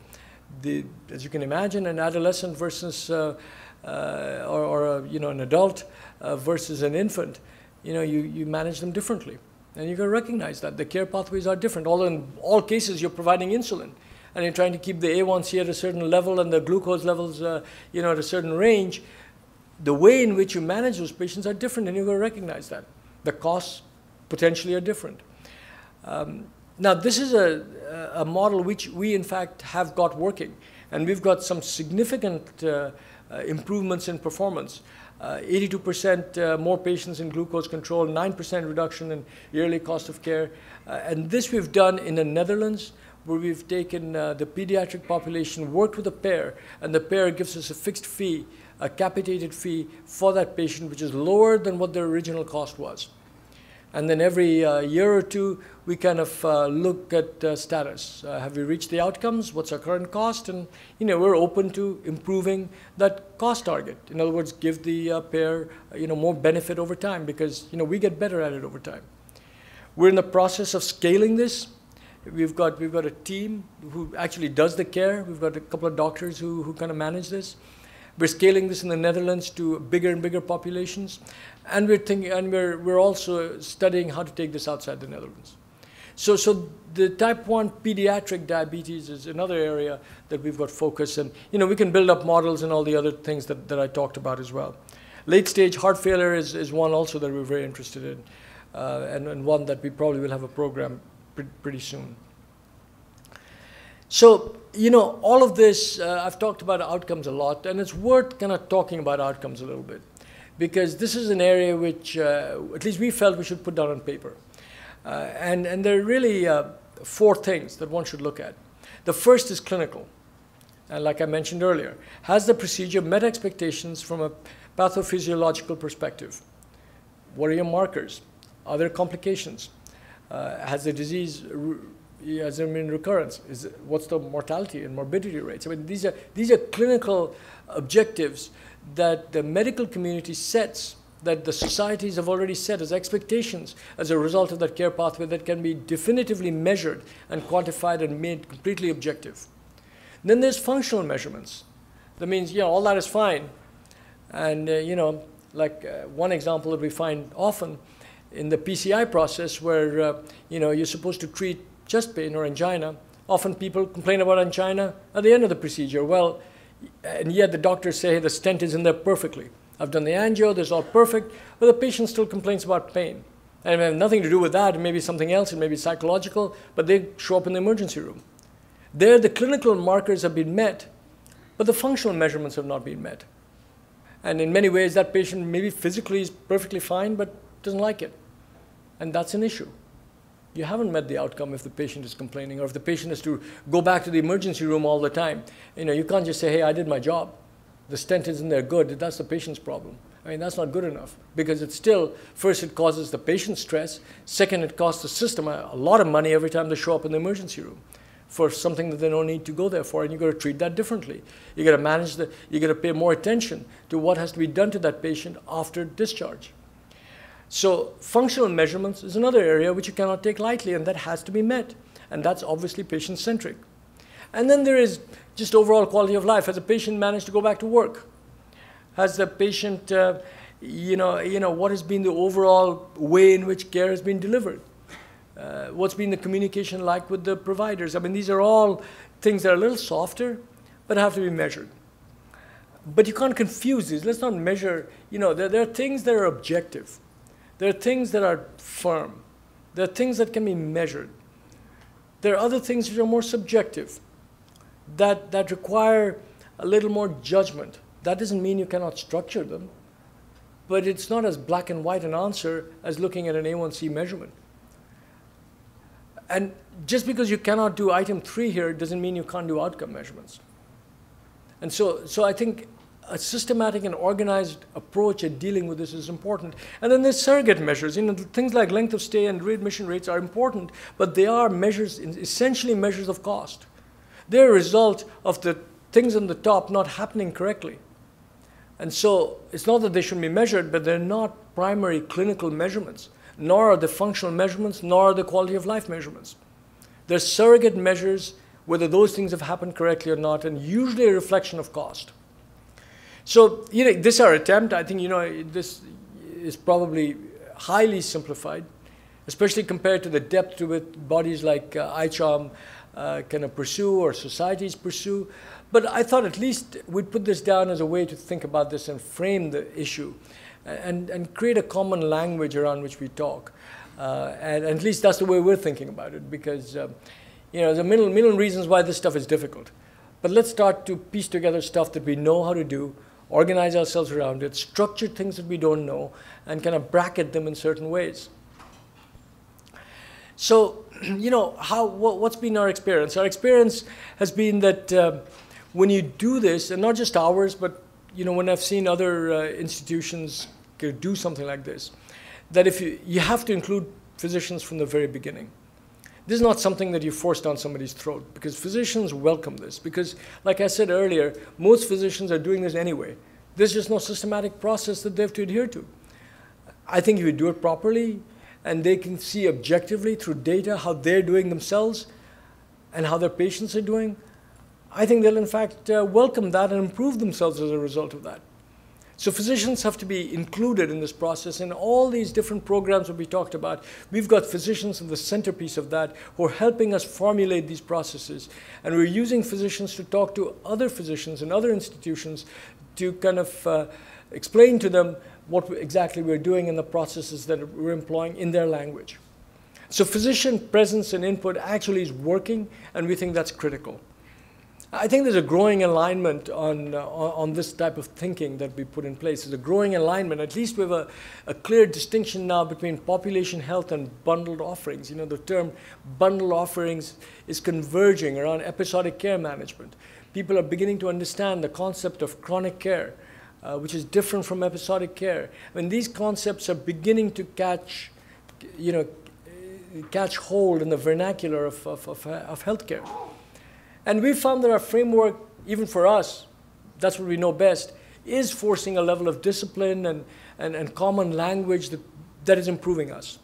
The, as you can imagine, an adolescent versus, uh, uh, or, or a, you know, an adult uh, versus an infant, you know, you, you manage them differently. And you've got to recognize that. The care pathways are different. Although in all cases you're providing insulin and you're trying to keep the A1C at a certain level and the glucose levels, uh, you know, at a certain range, the way in which you manage those patients are different and you're going to recognize that. The costs potentially are different. Um, now, this is a, a model which we, in fact, have got working. And we've got some significant uh, uh, improvements in performance. 82% uh, uh, more patients in glucose control, 9% reduction in yearly cost of care. Uh, and this we've done in the Netherlands, where we've taken uh, the pediatric population, worked with a payer, and the payer gives us a fixed fee, a capitated fee for that patient, which is lower than what their original cost was. And then every uh, year or two, we kind of uh, look at uh, status. Uh, have we reached the outcomes? What's our current cost? And you know, we're open to improving that cost target. In other words, give the uh, payer you know more benefit over time because you know we get better at it over time. We're in the process of scaling this. We've got we've got a team who actually does the care. We've got a couple of doctors who who kind of manage this. We're scaling this in the Netherlands to bigger and bigger populations, and we're thinking, and we're we're also studying how to take this outside the Netherlands. So, so the type 1 pediatric diabetes is another area that we've got focus and you know we can build up models and all the other things that, that I talked about as well. Late stage heart failure is, is one also that we're very interested in uh, and, and one that we probably will have a program pre pretty soon. So, you know, all of this, uh, I've talked about outcomes a lot, and it's worth kind of talking about outcomes a little bit because this is an area which, uh, at least we felt we should put down on paper. Uh, and, and there are really uh, four things that one should look at. The first is clinical. And like I mentioned earlier, has the procedure met expectations from a pathophysiological perspective? What are your markers? Are there complications? Uh, has the disease has there been recurrence? Is what's the mortality and morbidity rates? I mean, these are these are clinical objectives that the medical community sets, that the societies have already set as expectations as a result of that care pathway that can be definitively measured and quantified and made completely objective. Then there's functional measurements. That means, yeah, all that is fine. And, uh, you know, like uh, one example that we find often in the PCI process where, uh, you know, you're supposed to treat chest pain or angina. Often people complain about angina at the end of the procedure. Well, and yet the doctors say the stent is in there perfectly. I've done the angio, is all perfect, but the patient still complains about pain. And it has nothing to do with that, it may be something else, it may be psychological, but they show up in the emergency room. There, the clinical markers have been met, but the functional measurements have not been met. And in many ways, that patient maybe physically is perfectly fine, but doesn't like it. And that's an issue you haven't met the outcome if the patient is complaining or if the patient has to go back to the emergency room all the time. You know, you can't just say, hey, I did my job. The stent isn't there good. That's the patient's problem. I mean, that's not good enough because it's still, first, it causes the patient stress. Second, it costs the system a, a lot of money every time they show up in the emergency room for something that they don't need to go there for, and you've got to treat that differently. You've got to manage the, you've got to pay more attention to what has to be done to that patient after discharge. So functional measurements is another area which you cannot take lightly and that has to be met. And that's obviously patient-centric. And then there is just overall quality of life. Has a patient managed to go back to work? Has the patient, uh, you, know, you know, what has been the overall way in which care has been delivered? Uh, what's been the communication like with the providers? I mean, these are all things that are a little softer, but have to be measured. But you can't confuse these. Let's not measure, you know, there, there are things that are objective. There are things that are firm. There are things that can be measured. There are other things which are more subjective, that, that require a little more judgment. That doesn't mean you cannot structure them, but it's not as black and white an answer as looking at an A1C measurement. And just because you cannot do item three here doesn't mean you can't do outcome measurements. And so, so I think a systematic and organized approach at dealing with this is important. And then there's surrogate measures. You know, things like length of stay and readmission rates are important, but they are measures, essentially measures of cost. They're a result of the things on the top not happening correctly. And so it's not that they shouldn't be measured, but they're not primary clinical measurements, nor are the functional measurements, nor are the quality of life measurements. They're surrogate measures, whether those things have happened correctly or not, and usually a reflection of cost. So, you know, this our attempt. I think, you know, this is probably highly simplified, especially compared to the depth to which bodies like uh, ICHOM uh, kind of pursue or societies pursue. But I thought at least we'd put this down as a way to think about this and frame the issue and, and create a common language around which we talk. Uh, and, and, at least that's the way we're thinking about it because, um, you know, there's a million, million reasons why this stuff is difficult. But let's start to piece together stuff that we know how to do organize ourselves around it, structure things that we don't know, and kind of bracket them in certain ways. So, you know, how, what, has been our experience? Our experience has been that uh, when you do this, and not just ours, but you know, when I've seen other uh, institutions do something like this, that if you, you have to include physicians from the very beginning. This is not something that you force down somebody's throat because physicians welcome this. Because, like I said earlier, most physicians are doing this anyway. There's just no systematic process that they have to adhere to. I think if you do it properly and they can see objectively through data how they're doing themselves and how their patients are doing, I think they'll in fact uh, welcome that and improve themselves as a result of that. So physicians have to be included in this process. And all these different programs that we talked about, we've got physicians in the centerpiece of that who are helping us formulate these processes. And we're using physicians to talk to other physicians in other institutions to kind of uh, explain to them what exactly we're doing and the processes that we're employing in their language. So physician presence and input actually is working, and we think that's critical. I think there's a growing alignment on, uh, on this type of thinking that we put in place. There's a growing alignment. At least we have a, a clear distinction now between population health and bundled offerings. You know, the term bundled offerings is converging around episodic care management. People are beginning to understand the concept of chronic care, uh, which is different from episodic care. I mean, these concepts are beginning to catch, you know, catch hold in the vernacular of, of, of, of healthcare. And we found that our framework, even for us, that's what we know best, is forcing a level of discipline and, and, and common language that, that is improving us.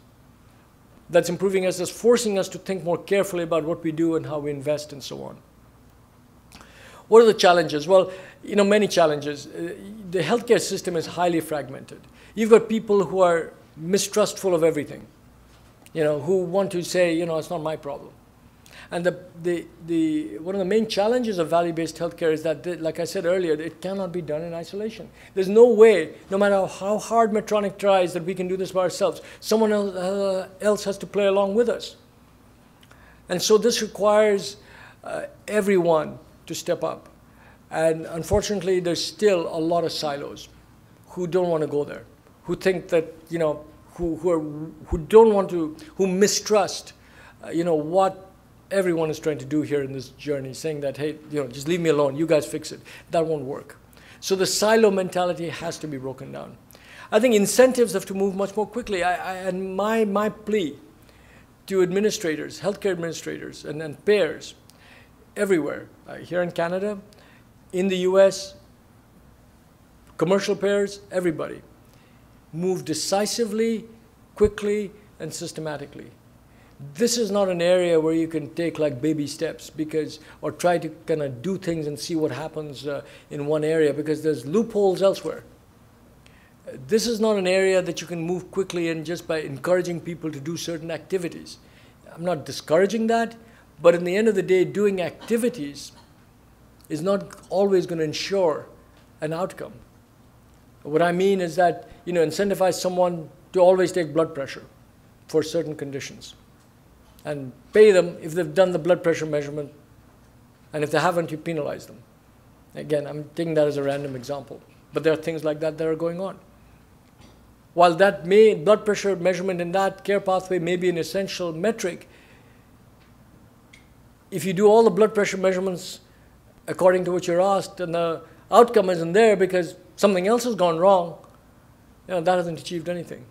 That's improving us, that's forcing us to think more carefully about what we do and how we invest and so on. What are the challenges? Well, you know, many challenges. Uh, the healthcare system is highly fragmented. You've got people who are mistrustful of everything, you know, who want to say, you know, it's not my problem. And the, the, the, one of the main challenges of value-based healthcare is that, like I said earlier, it cannot be done in isolation. There's no way, no matter how hard Medtronic tries, that we can do this by ourselves. Someone else, uh, else has to play along with us. And so this requires uh, everyone to step up. And unfortunately, there's still a lot of silos who don't want to go there, who think that, you know, who, who, are, who don't want to, who mistrust, uh, you know, what everyone is trying to do here in this journey, saying that, hey, you know, just leave me alone, you guys fix it. That won't work. So the silo mentality has to be broken down. I think incentives have to move much more quickly. I, I, and my, my plea to administrators, healthcare administrators, and, and payers everywhere, uh, here in Canada, in the US, commercial payers, everybody, move decisively, quickly, and systematically this is not an area where you can take like baby steps because or try to kind of do things and see what happens uh, in one area because there's loopholes elsewhere. This is not an area that you can move quickly in just by encouraging people to do certain activities. I'm not discouraging that but in the end of the day doing activities is not always going to ensure an outcome. What i mean is that you know incentivize someone to always take blood pressure for certain conditions and pay them if they've done the blood pressure measurement. And if they haven't, you penalize them. Again, I'm taking that as a random example. But there are things like that that are going on. While that may, blood pressure measurement in that care pathway may be an essential metric, if you do all the blood pressure measurements according to what you're asked and the outcome isn't there because something else has gone wrong, you know, that hasn't achieved anything.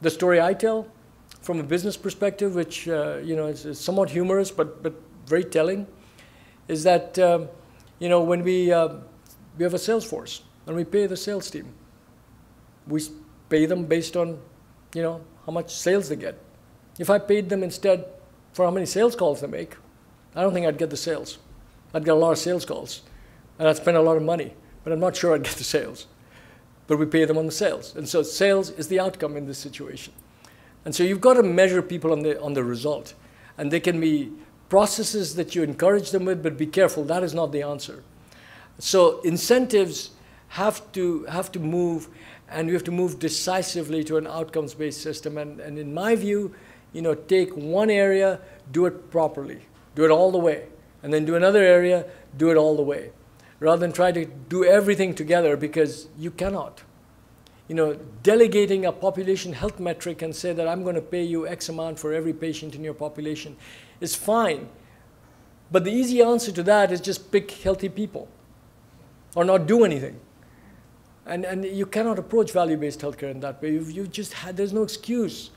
The story I tell from a business perspective, which uh, you know is, is, somewhat humorous but but very telling, is that um, you know when we uh, we have a sales force and we pay the sales team, we pay them based on you know how much sales they get. If I paid them instead for how many sales calls they make, I don't think I'd get the sales. I'd get a lot of sales calls, and I'd spend a lot of money, but I'm not sure I'd get the sales. But we pay them on the sales, and so sales is the outcome in this situation. And so you've got to measure people on the, on the result. And they can be processes that you encourage them with, but be careful, that is not the answer. So incentives have to, have to move, and we have to move decisively to an outcomes-based system. And, and in my view, you know, take one area, do it properly, do it all the way. And then do another area, do it all the way. Rather than try to do everything together because you cannot you know, delegating a population health metric and say that I'm going to pay you X amount for every patient in your population is fine. But the easy answer to that is just pick healthy people or not do anything. And, and you cannot approach value-based healthcare in that way. You've, you just had, there's no excuse.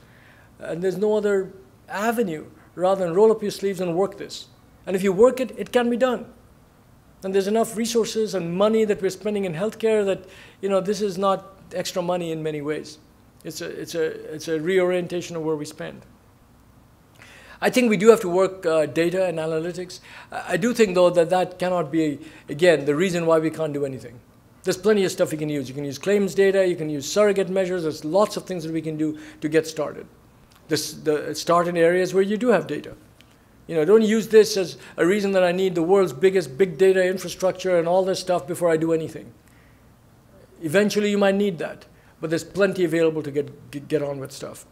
And there's no other avenue rather than roll up your sleeves and work this. And if you work it, it can be done. And there's enough resources and money that we're spending in healthcare that, you know, this is not extra money in many ways. It's a, it's a, it's a reorientation of where we spend. I think we do have to work uh, data and analytics. I do think, though, that that cannot be, again, the reason why we can't do anything. There's plenty of stuff you can use. You can use claims data, you can use surrogate measures, there's lots of things that we can do to get started. This, the, start in areas where you do have data. You know, don't use this as a reason that I need the world's biggest big data infrastructure and all this stuff before I do anything. Eventually, you might need that, but there's plenty available to get, get on with stuff.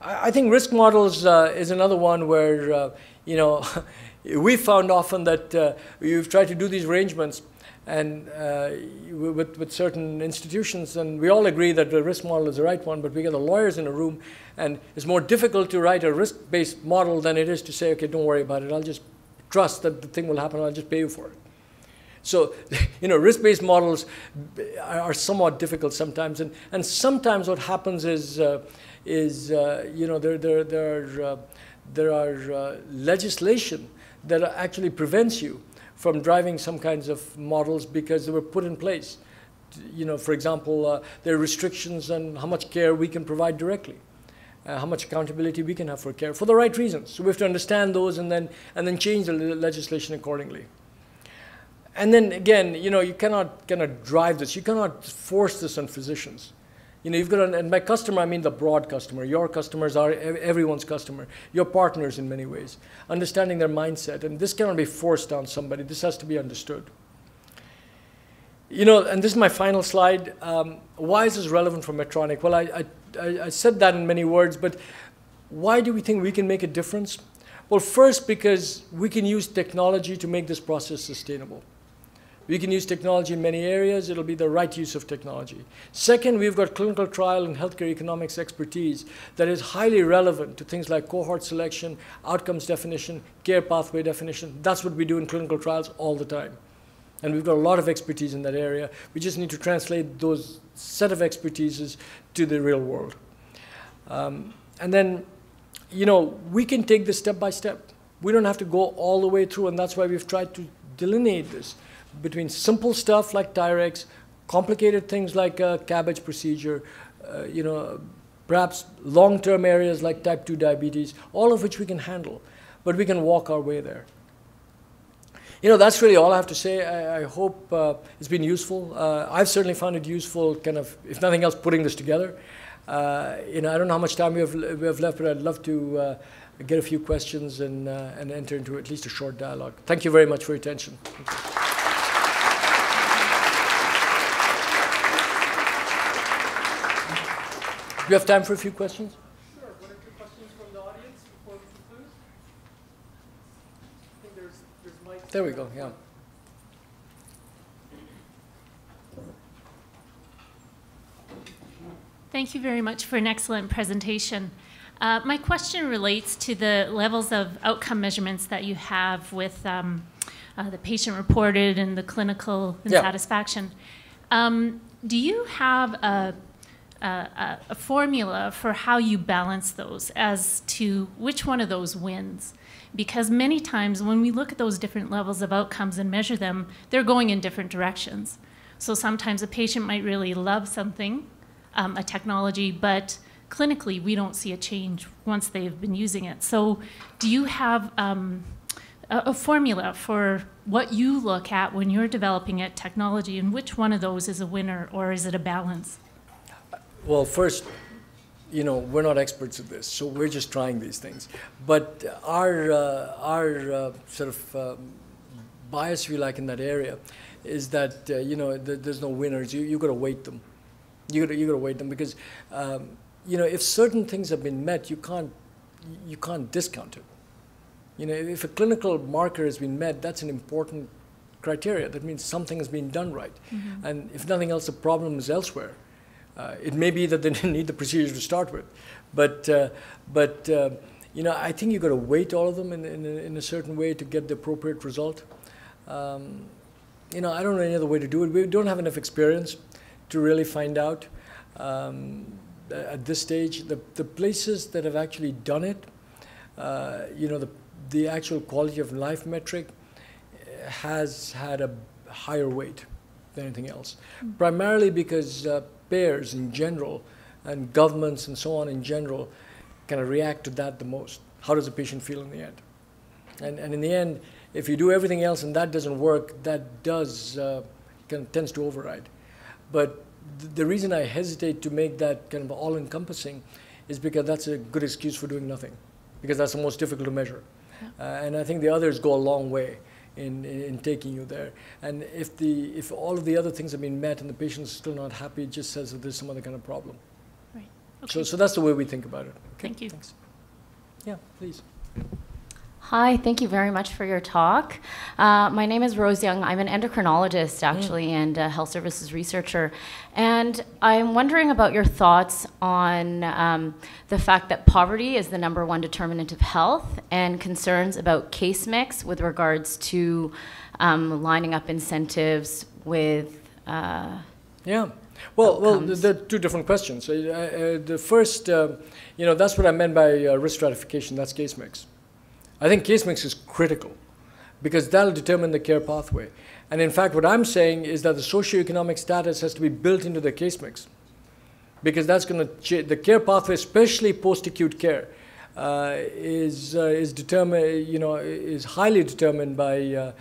I, think risk models uh, is another one where, uh, you know, we found often that uh, you've tried to do these arrangements and uh, with, with certain institutions, and we all agree that the risk model is the right one, but we get the lawyers in a room, and it's more difficult to write a risk-based model than it is to say, okay, don't worry about it, I'll just trust that the thing will happen, I'll just pay you for it. So, you know, risk-based models are somewhat difficult sometimes, and, and sometimes what happens is, uh, is uh, you know, there, there, there are, uh, there are uh, legislation that actually prevents you from driving some kinds of models because they were put in place. You know, for example, uh, there are restrictions on how much care we can provide directly. Uh, how much accountability we can have for care for the right reasons. So we have to understand those and then and then change the legislation accordingly. And then again, you know, you cannot cannot drive this. You cannot force this on physicians. You know, you've got, an, and by customer, I mean the broad customer. Your customers are everyone's customer. Your partners in many ways. Understanding their mindset. And this cannot be forced on somebody. This has to be understood. You know, and this is my final slide. Um, why is this relevant for Medtronic? Well, I, I, I said that in many words, but why do we think we can make a difference? Well, first, because we can use technology to make this process sustainable. We can use technology in many areas. It'll be the right use of technology. Second, we've got clinical trial and healthcare economics expertise that is highly relevant to things like cohort selection, outcomes definition, care pathway definition. That's what we do in clinical trials all the time. And we've got a lot of expertise in that area. We just need to translate those set of expertises to the real world. Um, and then, you know, we can take this step by step. We don't have to go all the way through, and that's why we've tried to delineate this between simple stuff like TYRX, complicated things like a CABG procedure, uh, you know, perhaps long-term areas like type 2 diabetes, all of which we can handle, but we can walk our way there. You know, that's really all I have to say. I, I hope uh, it's been useful. Uh, I've certainly found it useful, kind of, if nothing else, putting this together. Uh, you know, I don't know how much time we have, we have left, but I'd love to uh, get a few questions and, uh, and enter into at least a short dialogue. Thank you very much for your attention. You have time for a few questions? Sure. One or two questions from the audience before we conclude? I think there's, there's mics. There we go, yeah. Thank you very much for an excellent presentation. Uh, my question relates to the levels of outcome measurements that you have with um, uh, the patient reported and the clinical and Yeah. satisfaction. Um, do you have a a, a formula for how you balance those as to which one of those wins. Because many times when we look at those different levels of outcomes and measure them, they're going in different directions. So sometimes a patient might really love something, um, a technology, but clinically we don't see a change once they've been using it. So do you have um, a, a formula for what you look at when you're developing a technology and which one of those is a winner or is it a balance? Well, first, you know, we're not experts at this, so we're just trying these things. But our, uh, our uh, sort of um, bias, if you like, in that area is that, uh, you know, th there's no winners. You, you got to weight them. You got you got to weight them because, um, you know, if certain things have been met, you can't, you can't discount it. You know, if a clinical marker has been met, that's an important criteria. That means something has been done right. Mm -hmm. And if nothing else, the problem is elsewhere. Uh, it may be that they didn't need the procedure to start with, but uh, but uh, you know I think you've got to weight all of them in, in, in a certain way to get the appropriate result. Um, you know I don't know any other way to do it. We don't have enough experience. to really find out um, at this stage. The, the places that have actually done it, uh, you know, the, the actual quality of life metric has had a higher weight than anything else, mm. primarily because uh, payers in general and governments and so on in general kind of react to that the most. How does the patient feel in the end? And, and in the end, if you do everything else and that doesn't work, that does uh, kind of tends to override. But th the reason I hesitate to make that kind of all-encompassing is because that's a good excuse for doing nothing, because that's the most difficult to measure. Uh, and I think the others go a long way in, in, in, taking you there. And if, the, if all of the other things have been met and the patient is still not happy, it just says that there's some other kind of problem. Right. Okay. So, so that's the way we think about it. Okay? Thank you. Thanks. Yeah, please. Hi, thank you very much for your talk. Uh, my name is Rose Young. I'm an endocrinologist, actually, mm. and a health services researcher. And I'm wondering about your thoughts on um, the fact that poverty is the number one determinant of health and concerns about case mix with regards to um, lining up incentives with. Uh, yeah. Well, well, there are two different questions. Uh, uh, the first, uh, you know, that's what I meant by uh, risk stratification. That's case mix. I think case mix is critical because that'll determine the care pathway. And in fact, what I'm saying is that the socioeconomic status has to be built into the case mix because that's going to change the care pathway, especially post-acute care, uh, is uh, is determined. You know, is highly determined by. Uh,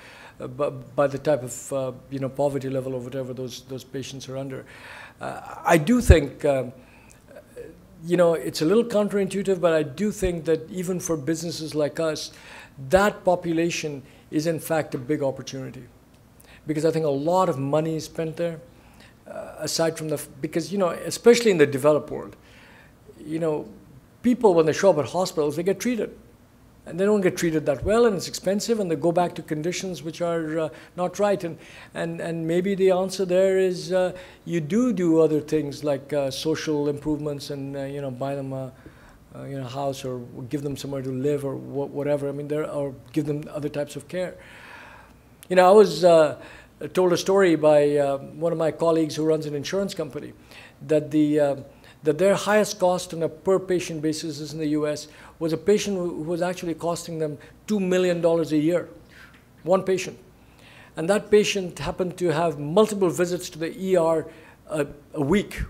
by, the type of uh, you know poverty level or whatever those those patients are under, uh, I do think um, you know, it's a little counterintuitive, but I do think that even for businesses like us, that population is in fact a big opportunity. Because I think a lot of money is spent there, uh, aside from the, because, you know, especially in the developed world, you know, people, when they show up at hospitals, they get treated and they don't get treated that well and it's expensive and they go back to conditions which are uh, not right. And, and, and maybe the answer there is uh, you do do other things like uh, social improvements and uh, you know buy them a, you know house or give them somewhere to live or wh whatever. I mean there or give them other types of care. You know I was uh, told a story by uh, one of my colleagues who runs an insurance company that the that their highest cost on a per patient basis is in the US was a patient who was actually costing them $2 million a year, one patient. And that patient happened to have multiple visits to the ER a, a week.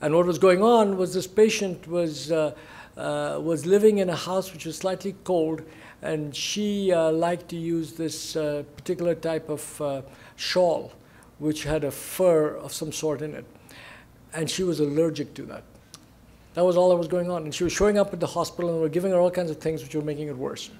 And what was going on was this patient was, uh, uh, was living in a house which was slightly cold, and she uh, liked to use this uh, particular type of uh, shawl, which had a fur of some sort in it and she was allergic to that. That was all that was going on. And she was showing up at the hospital and we were giving her all kinds of things which were making it worse.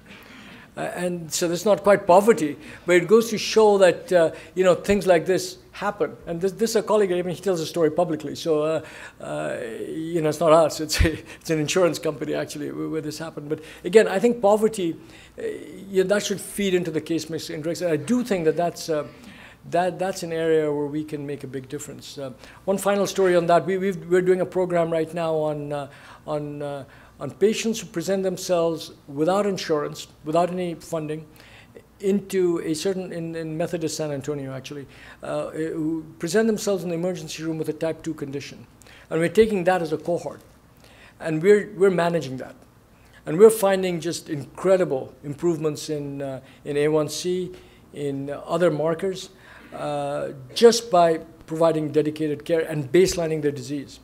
Uh, and so this is not quite poverty, but it goes to show that uh, you know things like this happen. And this, this a colleague, I mean, he tells a story publicly. So uh, uh you know, it's not us; it's a, it's an insurance company actually where, this happened. But again, I think poverty, uh, that should feed into the case mix index. And I do think that that's uh, that, that's an area where we can make a big difference. Uh, one final story on that. We, we are doing a program right now on, uh, on, uh, on patients who present themselves without insurance, without any funding, into a certain, in, in Methodist San Antonio actually, uh, who present themselves in the emergency room with a type 2 condition. And we're taking that as a cohort. And we're, we're managing that. And we're finding just incredible improvements in, uh, in A1C, in other markers. Uh, just by providing dedicated care and baselining their disease.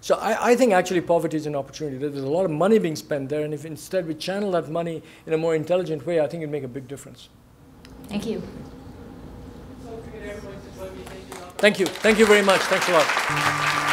So I, I, think actually poverty is an opportunity. There's a lot of money being spent there, and if instead we channel that money in a more intelligent way, I think it'd make a big difference. Thank you. Thank you. Thank you very much. Thanks a lot.